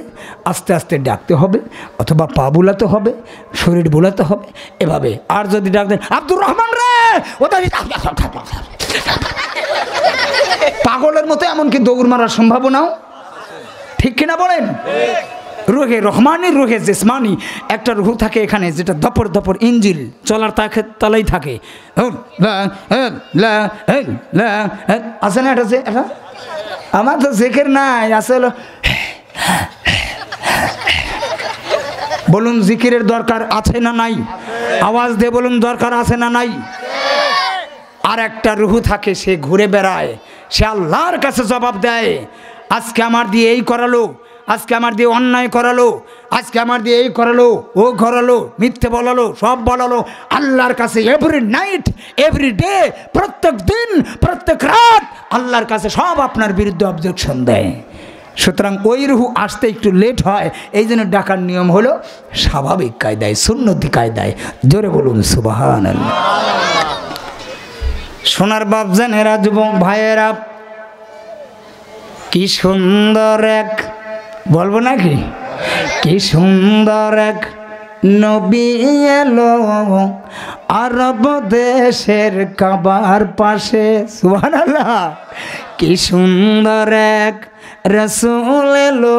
আস্তে আস্তে ডাকতে হবে অথবা পা বুলাতে হবে শরীর বুলাতে হবে এভাবে। আর যদি ডাক দেন আব্দুর রহমান রে! ওটা পাগলের মতো এমনকি দৌড় মারার সম্ভাবনাও। ঠিক কিনা বলেন? রুহে রহমানি রুহে জেসমানি, একটা রুহু থাকে এখানে যেটা দপর দপর ইঞ্জিল চলার তাকে তালাই থাকে। আছে না এটা এটা? আমার তো জেকের নাই আছে হলো বলুন জিকিরের দরকার আছে না নাই? আওয়াজ দিয়ে বলুন দরকার আছে না নাই? আর একটা রুহু থাকে, সে ঘুরে বেড়ায়, সে আল্লাহর কাছে জবাব দেয়, আজকে আমার দিয়ে এই করালো আজকে আমার দিয়ে অন্যায় করালো, আজকে আমার দিয়ে এই করালো, ও করালো, মিথ্যে বলালো, সব বলালো, আল্লাহর কাছে এভরি নাইট এভরি ডে প্রত্যেক দিন, প্রত্যেক রাত আল্লাহর কাছে সব আপনার বিরুদ্ধে অবজেকশন দেয়। সুতরাং ওই রুহু আসতে একটু লেট হয়, এই জন্য ডাকার নিয়ম হলো স্বাভাবিক কায়দায়, সুন্নতি কায়দায়, জোরে বলুন সুবাহান সোনার বাপজানেরা যুবক ভাইয়েরা, কি সুন্দর এক বলব নাকি? কি সুন্দর এক নবী এলো আরব দেশের কাবার পাশে। সুবহানাল্লাহ। কি সুন্দর এক রসুল এলো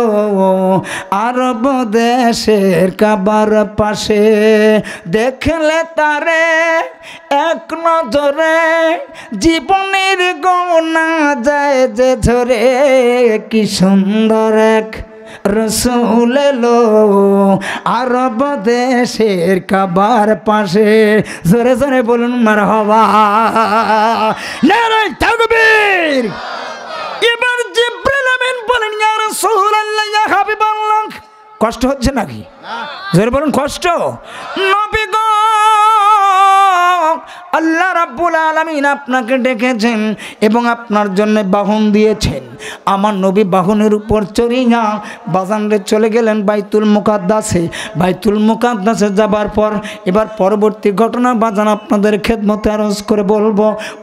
আরব দেশের কাবার পাশে। দেখলে তারে এক নজরে জীবনের গৌনা যায় যে ধরে কি সুন্দর এক রসুল এলো আরব দেশের কাবার পাশে। জোরে জোরে বলুন মার হবা নারায় থাকবীর এবার জিব্রাইল আমিন বলেন ইয়া রাসূলুল্লাহ ইয়া হাবিবাল্লাহ। কষ্ট হচ্ছে নাকি? জোরে বলুন কষ্ট? নবী গো আল্লাহ রাব্বুল আলামিন আপনাকে ডেকেছেন এবং আপনার জন্য বাহন দিয়েছেন। আমার নবী বাহনের উপর চড়িয়া বাজানরে চলে গেলেন বাইতুল মুকাদ্দাসে। বাইতুল মুকাদ্দাসে যাবার পর, এবার পরবর্তী ঘটনা বাজান আপনাদের খেদমতে আরজ করে বলব,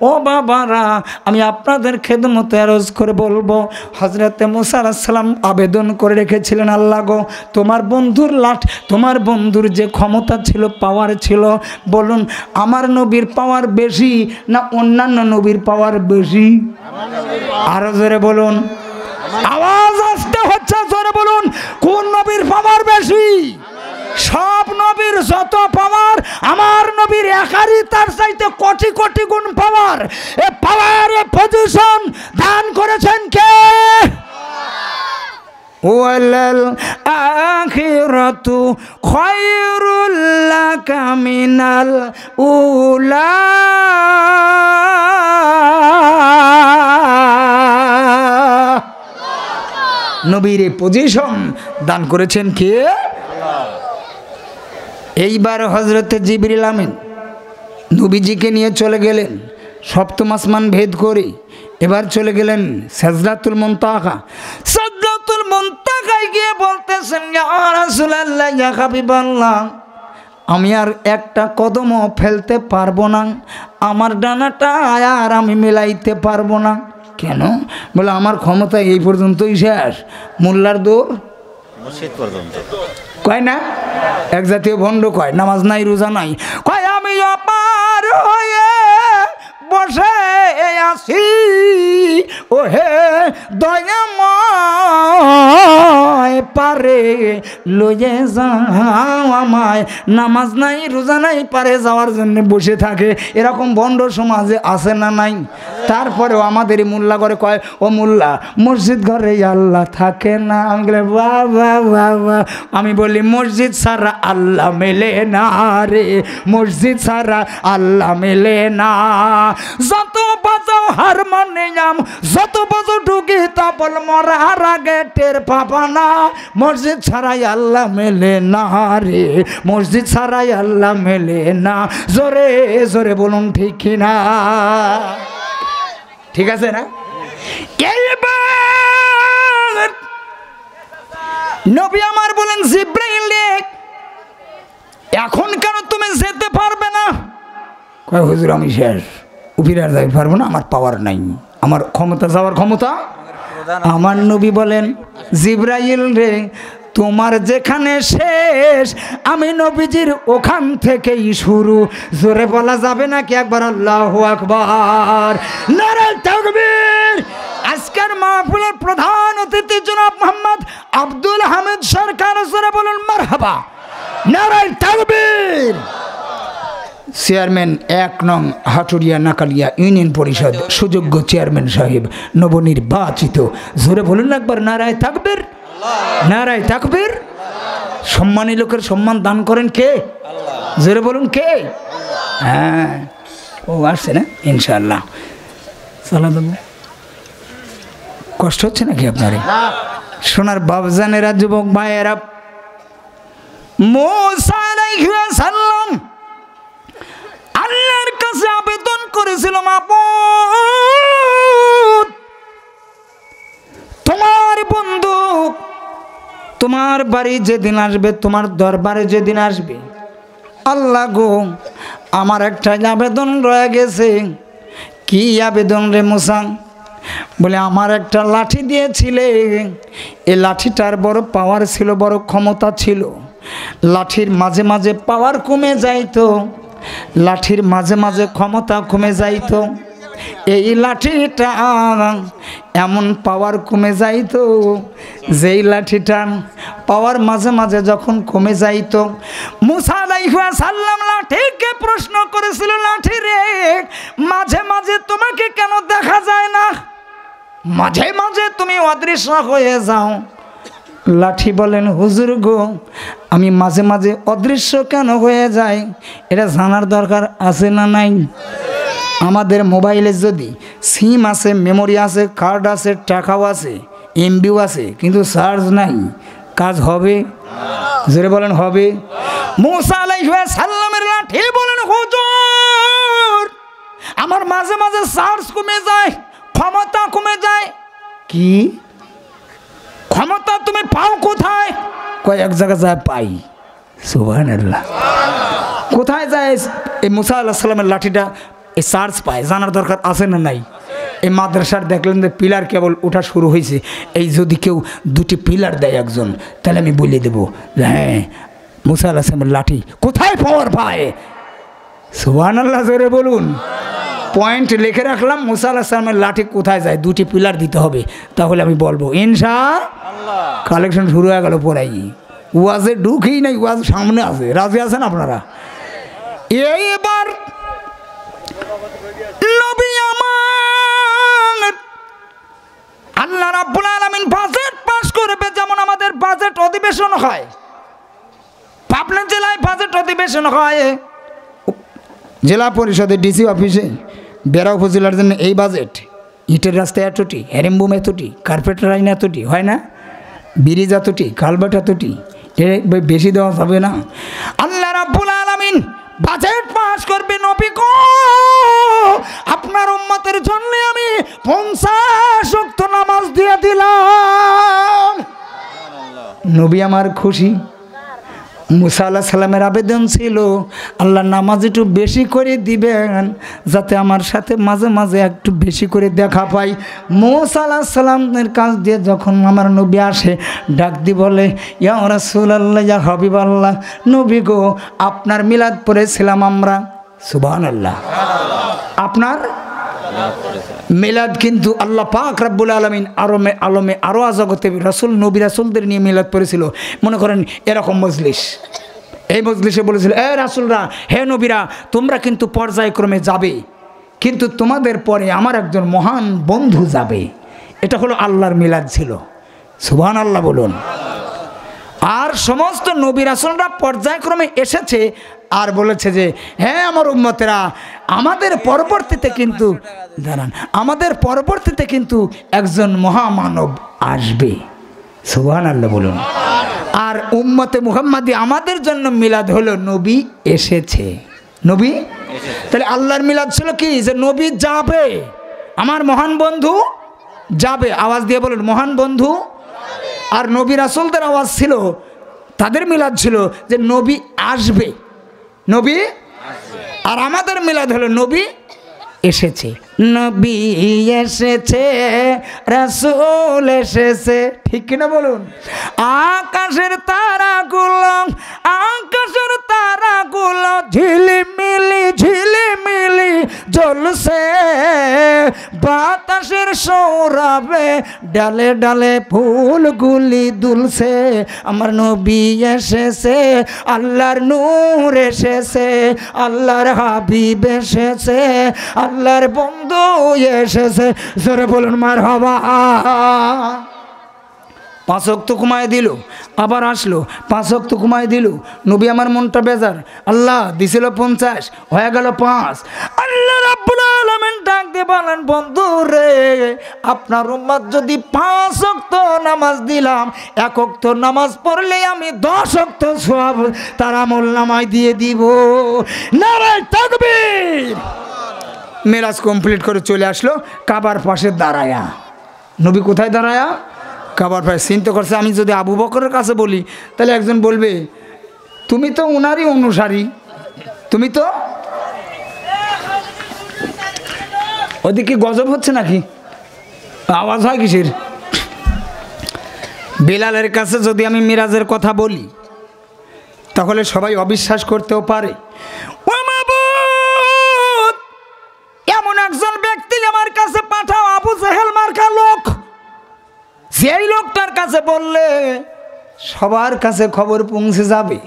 ও বাবারা, আমি আপনাদের খেদমতে আরজ করে বলব হজরতে মুসার সালাম আবেদন করে রেখেছিলেন, আল্লাহ গো, তোমার বন্ধুর লাঠ তোমার বন্ধুর যে ক্ষমতা ছিল পাওয়ার ছিল, বলুন, আমার নবীর পাওয়ার বেশি না অন্যান্য নবীর পাওয়ার বেশি? আরও জোরে বলুন। আওয়াজ আসতে হচ্ছে, জোরে বলুন, কোন নবীর পাওয়ার বেশি? সব নবীর যত পাওয়ার, আমার নবীর একারই তার চাইতে কোটি কোটি গুণ পাওয়ার। এ পাওয়ার পজিশন দান করেছেন কে? ওয়ালাল আখিরাতু খায়রুল লাকা মিনাল উলা। নবীর পজিশন দান করেছেন কে? এইবার হজরতে জিবরিল আমিন নবীজিকে নিয়ে চলে গেলেন, সপ্তম আসমান ভেদ করে এবার চলে গেলেন সাজরাতুল মুনতাকা সাজরাতুল মুনতাকায় গিয়ে বলতেছেন আমি আর একটা কদমও ফেলতে পারব না আমার ডানাটা আর আমি মেলাইতে পারব না। কেন? বলে আমার ক্ষমতা এই পর্যন্তই শেষ। মোল্লার দৌড় পর্যন্ত। কয় না? এক জাতীয় ভণ্ড কয় নামাজ নাই রোজা নাই। কয় আমি অপার হয়ে বসে আছি ও হে দয়াময় পারে লয়ে যাও আমায়। নামাজ নাই, রোজা নাই, পারে যাওয়ার জন্য বসে থাকে। এরকম ভণ্ড সমাজে আছে না নাই? তারপরেও আমাদের মোল্লা করে কয়, ও মোল্লা, মসজিদ ঘরে আল্লাহ থাকে না। আমি বাহ বাহ। আমি বলি, মসজিদ ছাড়া আল্লাহ মেলে না রে, মসজিদ ছাড়া আল্লাহ মেলে না। যত বাজাও হারমোনিয়াম, যত বাজো ঢুকি তবল মরার আগে টের পাবা না। মসজিদ ছাড়াই আল্লাহ মেলে না রে, মসজিদ ছাড়াই আল্লাহ মেলে না। জোরে জোরে বলুন ঠিক কিনা? ঠিক আছে না? নবী আমার বলেন, জিব্রাইল এখন কেন তুমি যেতে পারবে না? কয়, হুজুর, আমি শেষ। উপির আর যাইতে পারব না, আমার পাওয়ার নাই। আমার ক্ষমতা, যাওয়ার ক্ষমতা আমার নবী বলেন, জিব্রাইল রে, তোমার যেখানে শেষ, আমি নবীজির ওখান থেকেই শুরু। জোরে বলা যাবে নাকি একবার? আল্লাহ আকবার। নারায় তাকবীর। আজকের মাহফিলের প্রধান অতিথি জনাব মোহাম্মদ আব্দুল হামিদ সরকার, জোরে বলুন, মারহাবা। নারায় তাকবীর। চেয়ারম্যান এক নং হাটুরিয়া নাকালিয়া ইউনিয়ন পরিষদ সুযোগ্য চেয়ারম্যান সাহেব নবনির্বাচিত। জোরে বলুন একবার নারায় থাকবের? নারায় থাকবের? সম্মানী লোকের সম্মান দান করেন কে? জোরে বলুন কে? হ্যাঁ। ও আসছে না? ইনশাল্লাহ দেবো কষ্ট হচ্ছে নাকি আপনার? সোনার বাবজানেরা যুবক ভাইয়েরা মোসা আলাইহিস সালাম আল্লাহর কাছে আবেদন করেছিল তোমার বন্ধু, তোমার বাড়ি যেদিন আসবে, তোমার দরবারে যেদিন আসবে, আল্লাহ গো, আমার একটা আবেদন রয়ে গেছে। কি আবেদন রে মুসাং? বলে, আমার একটা লাঠি দিয়েছিলে। এই লাঠিটার বড় পাওয়ার ছিল, বড় ক্ষমতা ছিল। লাঠির মাঝে মাঝে পাওয়ার কমে যাইতো। লাঠির মাঝে মাঝে ক্ষমতা কমে যাইত। এই লাঠিটা এমন পাওয়ার কমে যাইতো যেই লাঠিটা পাওয়ার মাঝে মাঝে যখন কমে যাইত। লাঠিকে প্রশ্ন করেছিল, লাঠি রে, মাঝে মাঝে তোমাকে কেন দেখা যায় না? মাঝে মাঝে তুমি অদৃশ্য হয়ে যাও। লাঠি বলেন, হুজুর গো, আমি মাঝে মাঝে অদৃশ্য কেন হয়ে যাই? এটা জানার দরকার আছে না নাই? আমাদের মোবাইলে যদি সিম আছে, মেমোরি আছে, কার্ড আছে, টাকাও আছে, এমবিও আছে, কিন্তু চার্জ নাই, কাজ হবে? জোরে বলেন, হবে। সাল্লামের লাঠি বলেন, হুজুর, আমার মাঝে মাঝে চার্জ কমে যায়, ক্ষমতা কমে যায়। কি? ক্ষমতা তুমি পাও কোথায়? কয়েক জায়গা যায় পাই। সুবাহ কোথায় যায় এই মুসা আল্লাহ সাল্লামের লাঠিটা? এই চার্জ পায়। জানার দরকার আছে না নাই? এই মাদ্রাসার দেখলেন যে পিলার কেবল ওঠা শুরু হয়েছে এই যদি কেউ দুটি পিলার দেয় একজন, তাহলে আমি বলে দেবো যে হ্যাঁ মুসা আল্লাহ লাঠি কোথায় পাওয়ার পায়? সুবান আল্লাহ জোরে বলুন। পয়েন্ট লিখে রাখলাম মুসা আল্লাহ সাল্লামের লাঠি কোথায় যায়? দুটি পিলার দিতে হবে তাহলে আমি বলব। ইনশা কালেকশন শুরু হয়ে গেল পড়াই ওয়াজে ঢুকেই নাই ওয়াজ সামনে আছে। রাজি আছেন আপনারা? এইবার নবী আমার আল্লাহ রাব্বুল আলামিন বাজেট পাস করবে যেমন আমাদের বাজেট অধিবেশন হয়। পাবনা জেলায় বাজেট অধিবেশন হয়। জেলা পরিষদের ডিসি অফিসে বেড়া উপজেলার জন্য এই বাজেট ইটের রাস্তায় এতটি হ্যারেম্বুম এতটি কার্পেট লাইন এতটি, হয় না? ব্রিজ এতটি কালবাট এতটি বেশি দেওয়া যাবে না। আল্লাহ রাব্বুল আলামিন বাজেট পাস করবে নবী গো। আপনার উম্মতের জন্য আমি পঞ্চাশ নামাজ দিয়ে দিলাম। নবী আমার খুশি। মুসা আল্লাহ সাল্লামের আবেদন ছিল, আল্লাহ নামাজ একটু বেশি করে দিবেন, যাতে আমার সাথে মাঝে মাঝে একটু বেশি করে দেখা পাই। মোসা আল্লাহ সাল্লামের কাছ দিয়ে যখন আমার নবী আসে, ডাক দি বলে, ইয়া রাসুল আল্লাহ ইয়া হবিব আল্লাহ নবী গো, আপনার মিলাদ পড়েছিলাম আমরা। সুবান আল্লাহ আপনার মিলাদ কিন্তু আল্লাহ পাক রাব্বুল আলমিন আরও মে আলমে আরও আজগতে রাসুল, নবী রাসুলদের নিয়ে মিলাদ পড়েছিল। মনে করেন এরকম মজলিস। এই মজলিসে বলেছিল, এ রাসুলরা, হে নবীরা, তোমরা কিন্তু পর্যায়ক্রমে যাবে। কিন্তু তোমাদের পরে আমার একজন মহান বন্ধু যাবে। এটা হলো আল্লাহর মিলাদ ছিল। সুবহান আল্লাহ বলুন। আর সমস্ত নবী রাসুলরা পর্যায়ক্রমে এসেছে আর বলেছে যে হ্যাঁ আমার উম্মতেরা, আমাদের পরবর্তীতে কিন্তু দাঁড়ান, আমাদের পরবর্তীতে কিন্তু একজন মহামানব আসবে। সুবহান আল্লাহ বলুন। আর উম্মতে মুহাম্মাদি আমাদের জন্য মিলাদ হলো নবী এসেছে। নবী? তাহলে আল্লাহর মিলাদ ছিল কি? যে নবী যাবে। আমার মহান বন্ধু যাবে। আওয়াজ দিয়ে বলুন, মহান বন্ধু। আর নবী রাসুলদের আওয়াজ ছিল, তাদের মিলাদ ছিল যে নবী আসবে। নবী? আর আমাদের মিলাদ হলো নবী এসেছে। নবী এসেছে, রাসুল এসেছে। ঠিক কিনা বলুন? আকাশের তারাগুলো আকাশের তারাগুলো ঝিলিমিলি ঝিলিমিলি জ্বলছে। বাতাসের সৌরভে ডালে ডালে ফুলগুলি দুলছে। আমার নবী এসেছে, আল্লাহর নূর এসেছে, আল্লাহর হাবিব এসেছে, আল্লাহর বন্ধু এসেছে। জোরে বলুন মার হবা পাঁচ অক্ত কুমায় দিল, আবার আসলো। পাঁচ অক্ত কুমায় দিল। নবী আমার মনটা বেজার। আল্লাহ দিছিল পঞ্চাশ, হয়ে গেল পাঁচ। আল্লাহ রাব্বুল আলামিন দিয়ে রে, আপনার যদি পাঁচ অক্ত নামাজ দিলাম, এক নামাজ আমি দশ সব তার আমল নামায় দিয়ে দিব। নারায় তাকবীর। মেরাজ কমপ্লিট করে চলে আসলো, কাবার পাশে দাঁড়ায়া। নবী কোথায় দাঁড়ায়া? কাবার পাশে। চিন্তা করছে আমি যদি আবু বকরের কাছে বলি, তাহলে একজন বলবে, তুমি তো ওনারই অনুসারী। তুমি তো ওদিকে গজব হচ্ছে নাকি? আওয়াজ হয় কিসের? বিলালের কাছে যদি আমি মিরাজের কথা বলি, তাহলে সবাই অবিশ্বাস করতেও পারে। ও কাছে বললে সবার কাছে খবর পৌঁছে যাবে।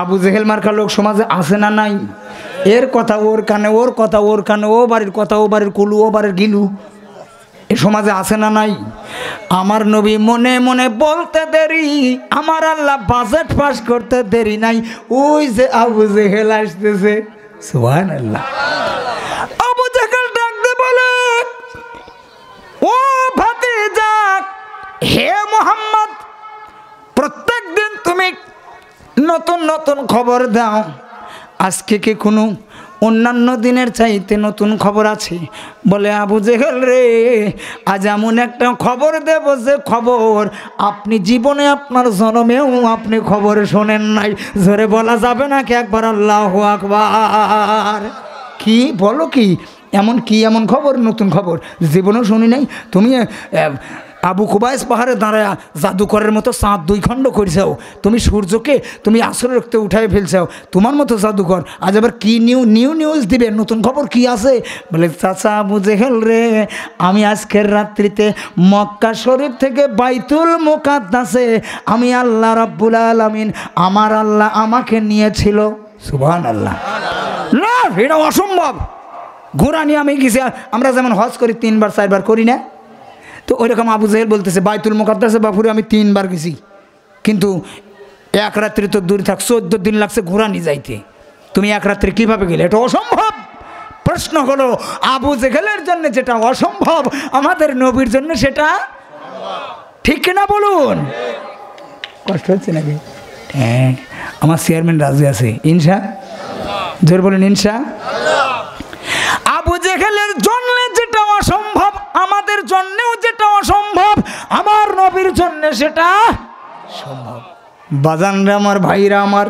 আবু জেহেল মার্কা লোক সমাজে আছে না নাই? এর কথা ওর কানে, ওর কথা ওর কানে, ও বাড়ির কথা, ও বাড়ির কুলু, ও বাড়ির গিলু। এ সমাজে আছে না নাই? আমার নবী মনে মনে বলতে দেরি, আমার আল্লাহ বাজেট পাস করতে দেরি নাই। ওই যে আবু জেহেল আসতেছে। সুবান আল্লাহ আবু জেহেল ডাকতে বলে ও ভাতিজা হে মোহাম্মদ, প্রত্যেক দিন তুমি নতুন নতুন খবর দাও। আজকে কি কোনো অন্যান্য দিনের চাইতে নতুন খবর আছে? বলে, আবু জেহেল রে, আজ এমন একটা খবর দেব যে খবর আপনি জীবনে আপনার জন্মেও আপনি খবর শোনেন নাই। জোরে বলা যাবে না কি একবার আল্লাহ আকবার? কি? বলো কি? এমন কি এমন খবর? নতুন খবর? জীবনেও শুনি নাই। তুমি আবু কুবাইস পাহাড়ে দাঁড়ায় জাদুকরের মতো চাঁদ দুই খণ্ড করছেও। তুমি সূর্যকে তুমি আসরে রক্তে উঠাই ফেলছেও। তোমার মতো জাদুকর। আজ আবার কি নিউ নিউ নিউজ দিবে? নতুন খবর কি আছে? বলে, চাচা আবু জেহেল রে, আমি আজকের রাত্রিতে মক্কা শরীফ থেকে বাইতুল মোকাদ্দাসে, আমি আল্লাহ রাব্বুল আলামিন, আমার আল্লাহ আমাকে নিয়েছিল। সুবহান আল্লাহ না, এটা অসম্ভব। ঘোড়া নিয়ে আমি গেছি, আমরা যেমন হজ করি, তিনবার, চারবার করি না। তো ওইরকম আবু জাহেল বলতেছে, বাইতুল মোকাদ্দাসে বাপুরে আমি তিনবার গেছি। কিন্তু এক রাত্রি তো দূরে থাক, চোদ্দ দিন লাগছে ঘোড়া নিয়ে যাইতে। তুমি এক রাত্রি কীভাবে গেলে? এটা অসম্ভব! প্রশ্ন হলো, আবু জেহেলের জন্য যেটা অসম্ভব, আমাদের নবীর জন্য সেটা ঠিক কিনা বলুন? কষ্ট হচ্ছে নাকি? হ্যাঁ আমার চেয়ারম্যান রাজি আছে। ইনসা জোর বলেন ইনসা আবু জেহেলের জন্য আমাদের জন্যেও যেটা অসম্ভব, আমার নবীর জন্য সেটা সম্ভব। বাজানরা আমার, ভাইরা আমার,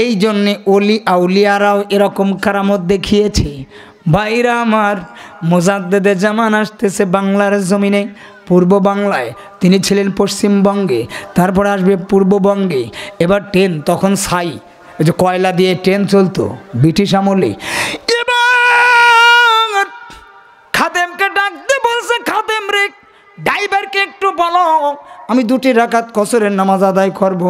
এই জন্যে অলি আউলিয়ারাও এরকম কারামত দেখিয়েছে। ভাইরা আমার, মোজাদ্দেদে জামান আসতেছে বাংলার জমিনে, পূর্ব বাংলায়। তিনি ছিলেন পশ্চিমবঙ্গে, তারপর আসবে পূর্ববঙ্গে এবার ট্রেন তখন সাই ওই যে কয়লা দিয়ে ট্রেন চলতো, ব্রিটিশ আমলে। বলো আমি দুটি রাকাত কসরের নামাজ আদায় করব।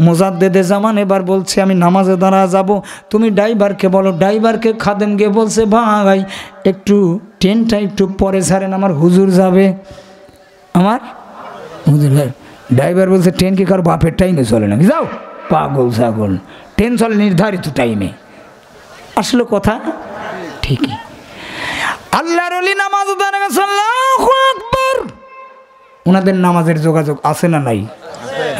মোজাদ্দেদে জামান এবার বলছে, আমি নামাজে দাঁড়া যাব। তুমি ড্রাইভারকে বলো, ড্রাইভারকে খাদেম গিয়ে বলছে, ভাই, একটু ট্রেনটা একটু পরে ছাড়েন, আমার হুজুর যাবে। আমার হুজুর ভাই, ড্রাইভার বলছে, ট্রেন কি কারও বাপের টাইমে চলে না যাও, পাগল, ছাগল। ট্রেন চলে নির্ধারিত টাইমে। আসলে কথা ঠিকই। আল্লাহর নামাজ আকবর ওনাদের নামাজের যোগাযোগ আছে না নাই?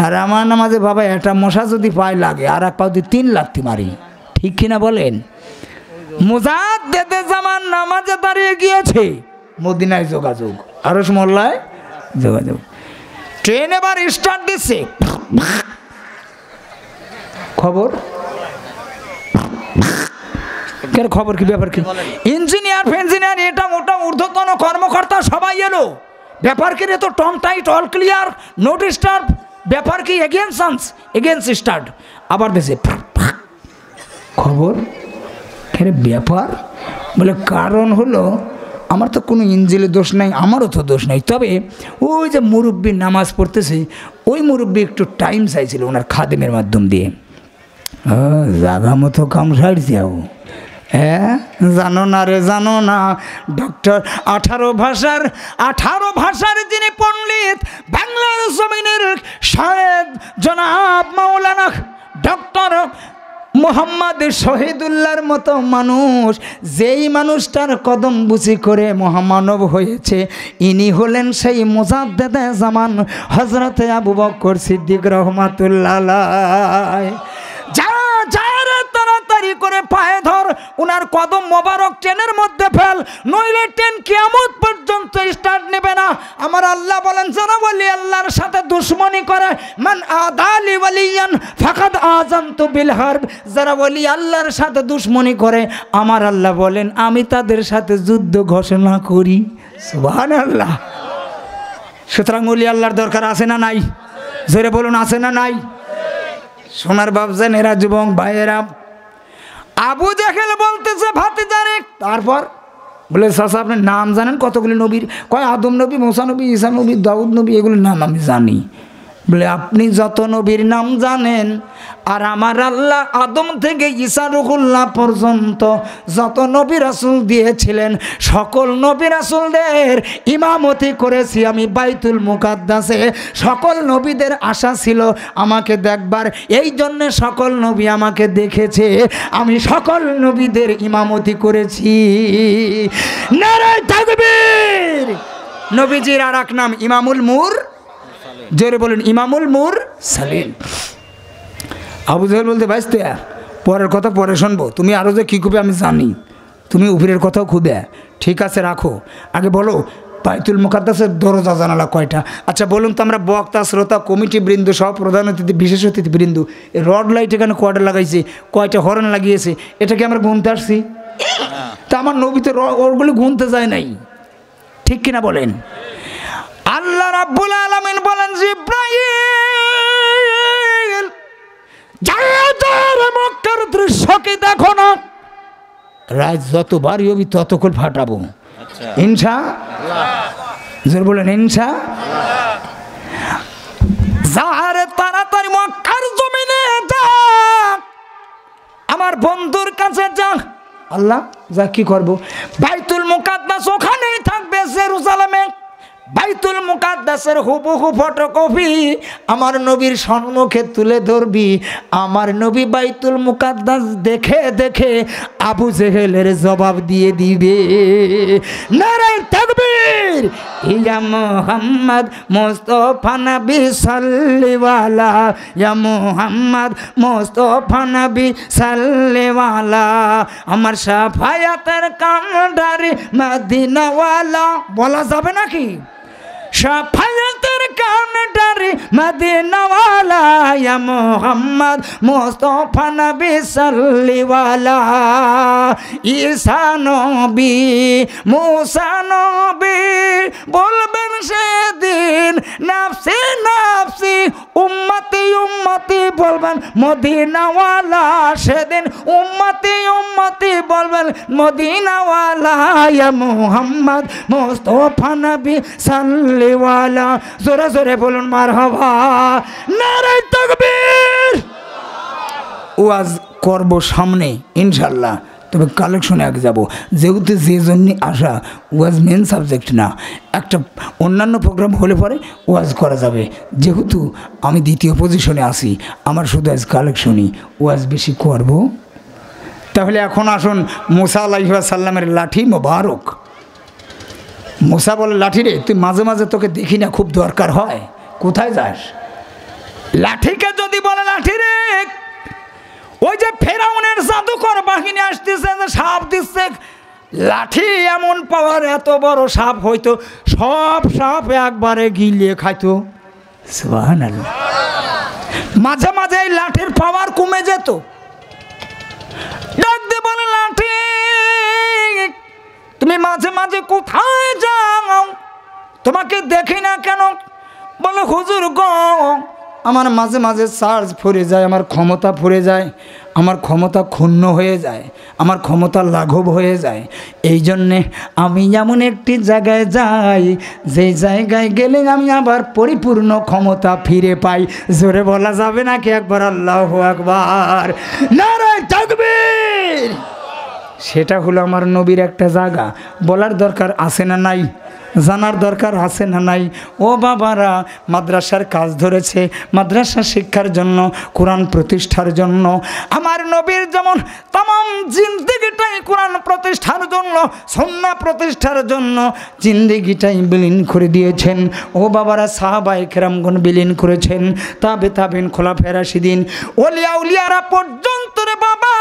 আর আমার নামাজে বাবা একটা মশা যদি পায় লাগে আর এক দিয়ে তিন লাখটি মারি ঠিক কিনা বলেন? মোজাদ দেদে জামান নামাজে দাঁড়িয়ে গিয়েছে মদিনায় যোগাযোগ আরস মোল্লায় যোগাযোগ। ট্রেন এবার স্টার্ট দিচ্ছে। খবর? খবর কি ব্যাপার কি? ইঞ্জিনিয়ার ফেঞ্জিনিয়ার এটা ওটা ঊর্ধ্বতন কর্মকর্তা সবাই এলো। ব্যাপার কি রে তো Tom tight all clear note start ব্যাপার কি এগেনস্ট এগেনস্ট স্টার্ট আবার দেশে খবর? কেন ব্যাপার? বলে কারণ হলো, আমার তো কোনো ইঞ্জিলে দোষ নাই, আমারও তো দোষ নাই। তবে ওই যে মুরব্বী নামাজ পড়তেছে, ওই মুরব্বী একটু টাইম চাইছিল ওনার খাদেমের মাধ্যম দিয়ে। জাগা মতো কাম সারছিও হ্যাঁ জানো না রে, জানো না। ডক্টর আঠারো ভাষার আঠারো ভাষার যিনি পণ্ডিত, বাংলার জমিনের সাহেব জনাব মাওলানা ডক্টর মোহাম্মদ শহীদুল্লাহর মতো মানুষ, যেই মানুষটার কদম বুঝি করে মহামানব হয়েছে, ইনি হলেন সেই মোজাদ্দেদে জামান হজরতে আবু বকর সিদ্দিক রহমাতুল্লাহ তাড়াতাড়ি করে পায়ে ধর, উনার কদম মোবারক ট্রেনের মধ্যে ফেল, নইলে ট্রেন কিয়ামত পর্যন্ত স্টার্ট নেবে না। আমার আল্লাহ বলেন, যারা বলি আল্লাহর সাথে দুশ্মনী করে, মান আদালি ওয়ালিয়ান ফাকাদ আজানতু বিল হারব। যারা বলি আল্লাহর সাথে দুশ্মনী করে, আমার আল্লাহ বলেন, আমি তাদের সাথে যুদ্ধ ঘোষণা করি। সুবহানাল্লাহ। সুতরাং ওলি আল্লাহর দরকার আছে না নাই? জোরে বলুন, আছে না নাই? সোনার বাবজান এরা যুবক ভাইয়েরা আবু জাহেল বলতেছে ভাতে যারে তারপর বলে চাষা আপনি নাম জানেন কতগুলি নবীর? কয়, আদম নবী, মোসা নবী, ঈসা নবী, দাউদ নবী, এগুলির নাম আমি জানি। বলে, আপনি যত নবীর নাম জানেন, আর আমার আল্লাহ আদম থেকে ঈসা রুহুল্লাহ পর্যন্ত যত নবী রাসুল দিয়েছিলেন, সকল নবী রাসুলদের ইমামতি করেছি আমি বাইতুল মুকাদ্দাসে। সকল নবীদের আশা ছিল আমাকে দেখবার, এই জন্যে সকল নবী আমাকে দেখেছে। আমি সকল নবীদের ইমামতি করেছি। নারায় তাকবীর! নবীজির আর এক নাম ইমামুল মুর। জোরে বলুন ইমামুল মুর সালিম আবু জাহেল বলতে বাঁচতে পরের কথা পরে শুনব। তুমি আরও যে কী করবে আমি জানি। তুমি উপরের কথাও খুবে ঠিক আছে রাখো। আগে বলো বাইতুল মুকাদ্দাসের দরজা জানালা কয়টা? আচ্ছা বলুন তো আমরা বক্তা শ্রোতা কমিটি বৃন্দ সব প্রধান অতিথি বিশেষ অতিথি বৃন্দ এই রড লাইট এখানে কয়টা লাগাইছে? কয়টা হরন লাগিয়েছে? এটা কি আমরা গুনতে আসছি? তা আমার নবীতে ওগুলো গুনতে যায় নাই। ঠিক কিনা বলেন? আল্লাহ রাব্বুল আলামিন বলেন জিব্রাইল মক্কার দৃশ্য কি দেখো না? রাত যতবারই হবি ততক্ষণ ফাটাবো। আচ্ছা। ইনসা জোর বলেন ইনসা যাহারে তাড়াতাড়ি মক্কার জমিনে যা আমার বন্ধুর কাছে যা আল্লাহ যা কি করব? বাইতুল মুকাদ্দাস ওখানেই থাকবে জেরুজালেমে। বাইতুল মুকাদ্দাসের হুবহু ফটোকপি আমার নবীর সম্মুখে তুলে ধরবি। আমার নবী বাইতুল মুকাদ্দাস দেখে দেখে আবু জেহেলের জবাব দিয়ে দিবে। নারায় তাকবীর! ইয়া মোহাম্মদ মোস্তফা নবী সাল্লিওয়ালা। ইয়া মোহাম্মদ মোস্তফা নবী সাল্লিওয়ালা। আমার সাফায়াতের কামডারি মদিনাওয়ালা। বলা যাবে নাকি? 是叛人 সাফায়াতের কামডারি মদিনাওয়ালা, ইয়া মোহাম্মদ মোস্তফা নবী সাল্লিওয়ালা। ঈসা নবী, মুসা নবী, বলবেন সেদিন, নাফসি নাফসি, উম্মতি উম্মতি বলবেন, মদিনাওয়ালা, সেদিন উম্মতি উম্মতি বলবেন, মদিনাওয়ালা, ইয়া মুহাম্মদ মুস্তফা নবী সাল্লিওয়ালা। জোরে জোরে বলুন, মারহাবা। নারে তাকবীর। ওয়াজ করব সামনে ইনশাল্লাহ তবে কালেকশনে আগে যাব। যেহেতু যে জন্য আসা, ওয়াজ মেন সাবজেক্ট না। একটা অন্যান্য প্রোগ্রাম হলে পরে ওয়াজ করা যাবে। যেহেতু আমি দ্বিতীয় পজিশনে আসি আমার শুধু আজ কালেকশনই ওয়াজ বেশি করব। তাহলে এখন আসুন, মুসা আলাইসাল্লামের লাঠি মোবারক। মুসা বলে, লাঠি রে, তুই মাঝে মাঝে তোকে দেখি না, খুব দরকার হয়। কোথায় যাস? লাঠিকে যদি বলে, লাঠি রে, ওই যে ফেরাউনের জাদুকর বাহিনী আসতেছে, যে সাপ দিচ্ছে, লাঠি এমন পাওয়ার এত বড় সাপ হইতো সব সাপ একবারে গিলিয়ে খাইতো। মাঝে মাঝে এই লাঠির পাওয়ার কমে যেত। তুমি মাঝে মাঝে কোথায় যাও? তোমাকে দেখি না কেন? বলো, হুজুর গ, আমার মাঝে মাঝে চার্জ ফুরে যায়, আমার ক্ষমতা ফুরে যায়, আমার ক্ষমতা ক্ষুণ্ণ হয়ে যায়, আমার ক্ষমতা লাঘব হয়ে যায়। এই জন্যে আমি এমন একটি জায়গায় যাই যেই জায়গায় গেলে আমি আবার পরিপূর্ণ ক্ষমতা ফিরে পাই। জোরে বলা যাবে নাকি একবার? আল্লাহ আকবার। নারায় তাকবীর! সেটা হলো আমার নবীর একটা জায়গা। বলার দরকার আছে না নাই? জানার দরকার আছে না নাই? ও বাবারা, মাদ্রাসার কাজ ধরেছে, মাদ্রাসা শিক্ষার জন্য, কোরআন প্রতিষ্ঠার জন্য। আমার নবীর যেমন তাম জিন্দিগিটাই কোরআন প্রতিষ্ঠার জন্য, সন্না প্রতিষ্ঠার জন্য, জিন্দিগিটাই বিলীন করে দিয়েছেন। ও বাবারা সাহাবাই কেরামগুন বিলীন করেছেন। তাবে তাবিন খোলা ফেরাসি দিন ওলিয়া উলিয়ারা পর্যন্ত রে বাবা,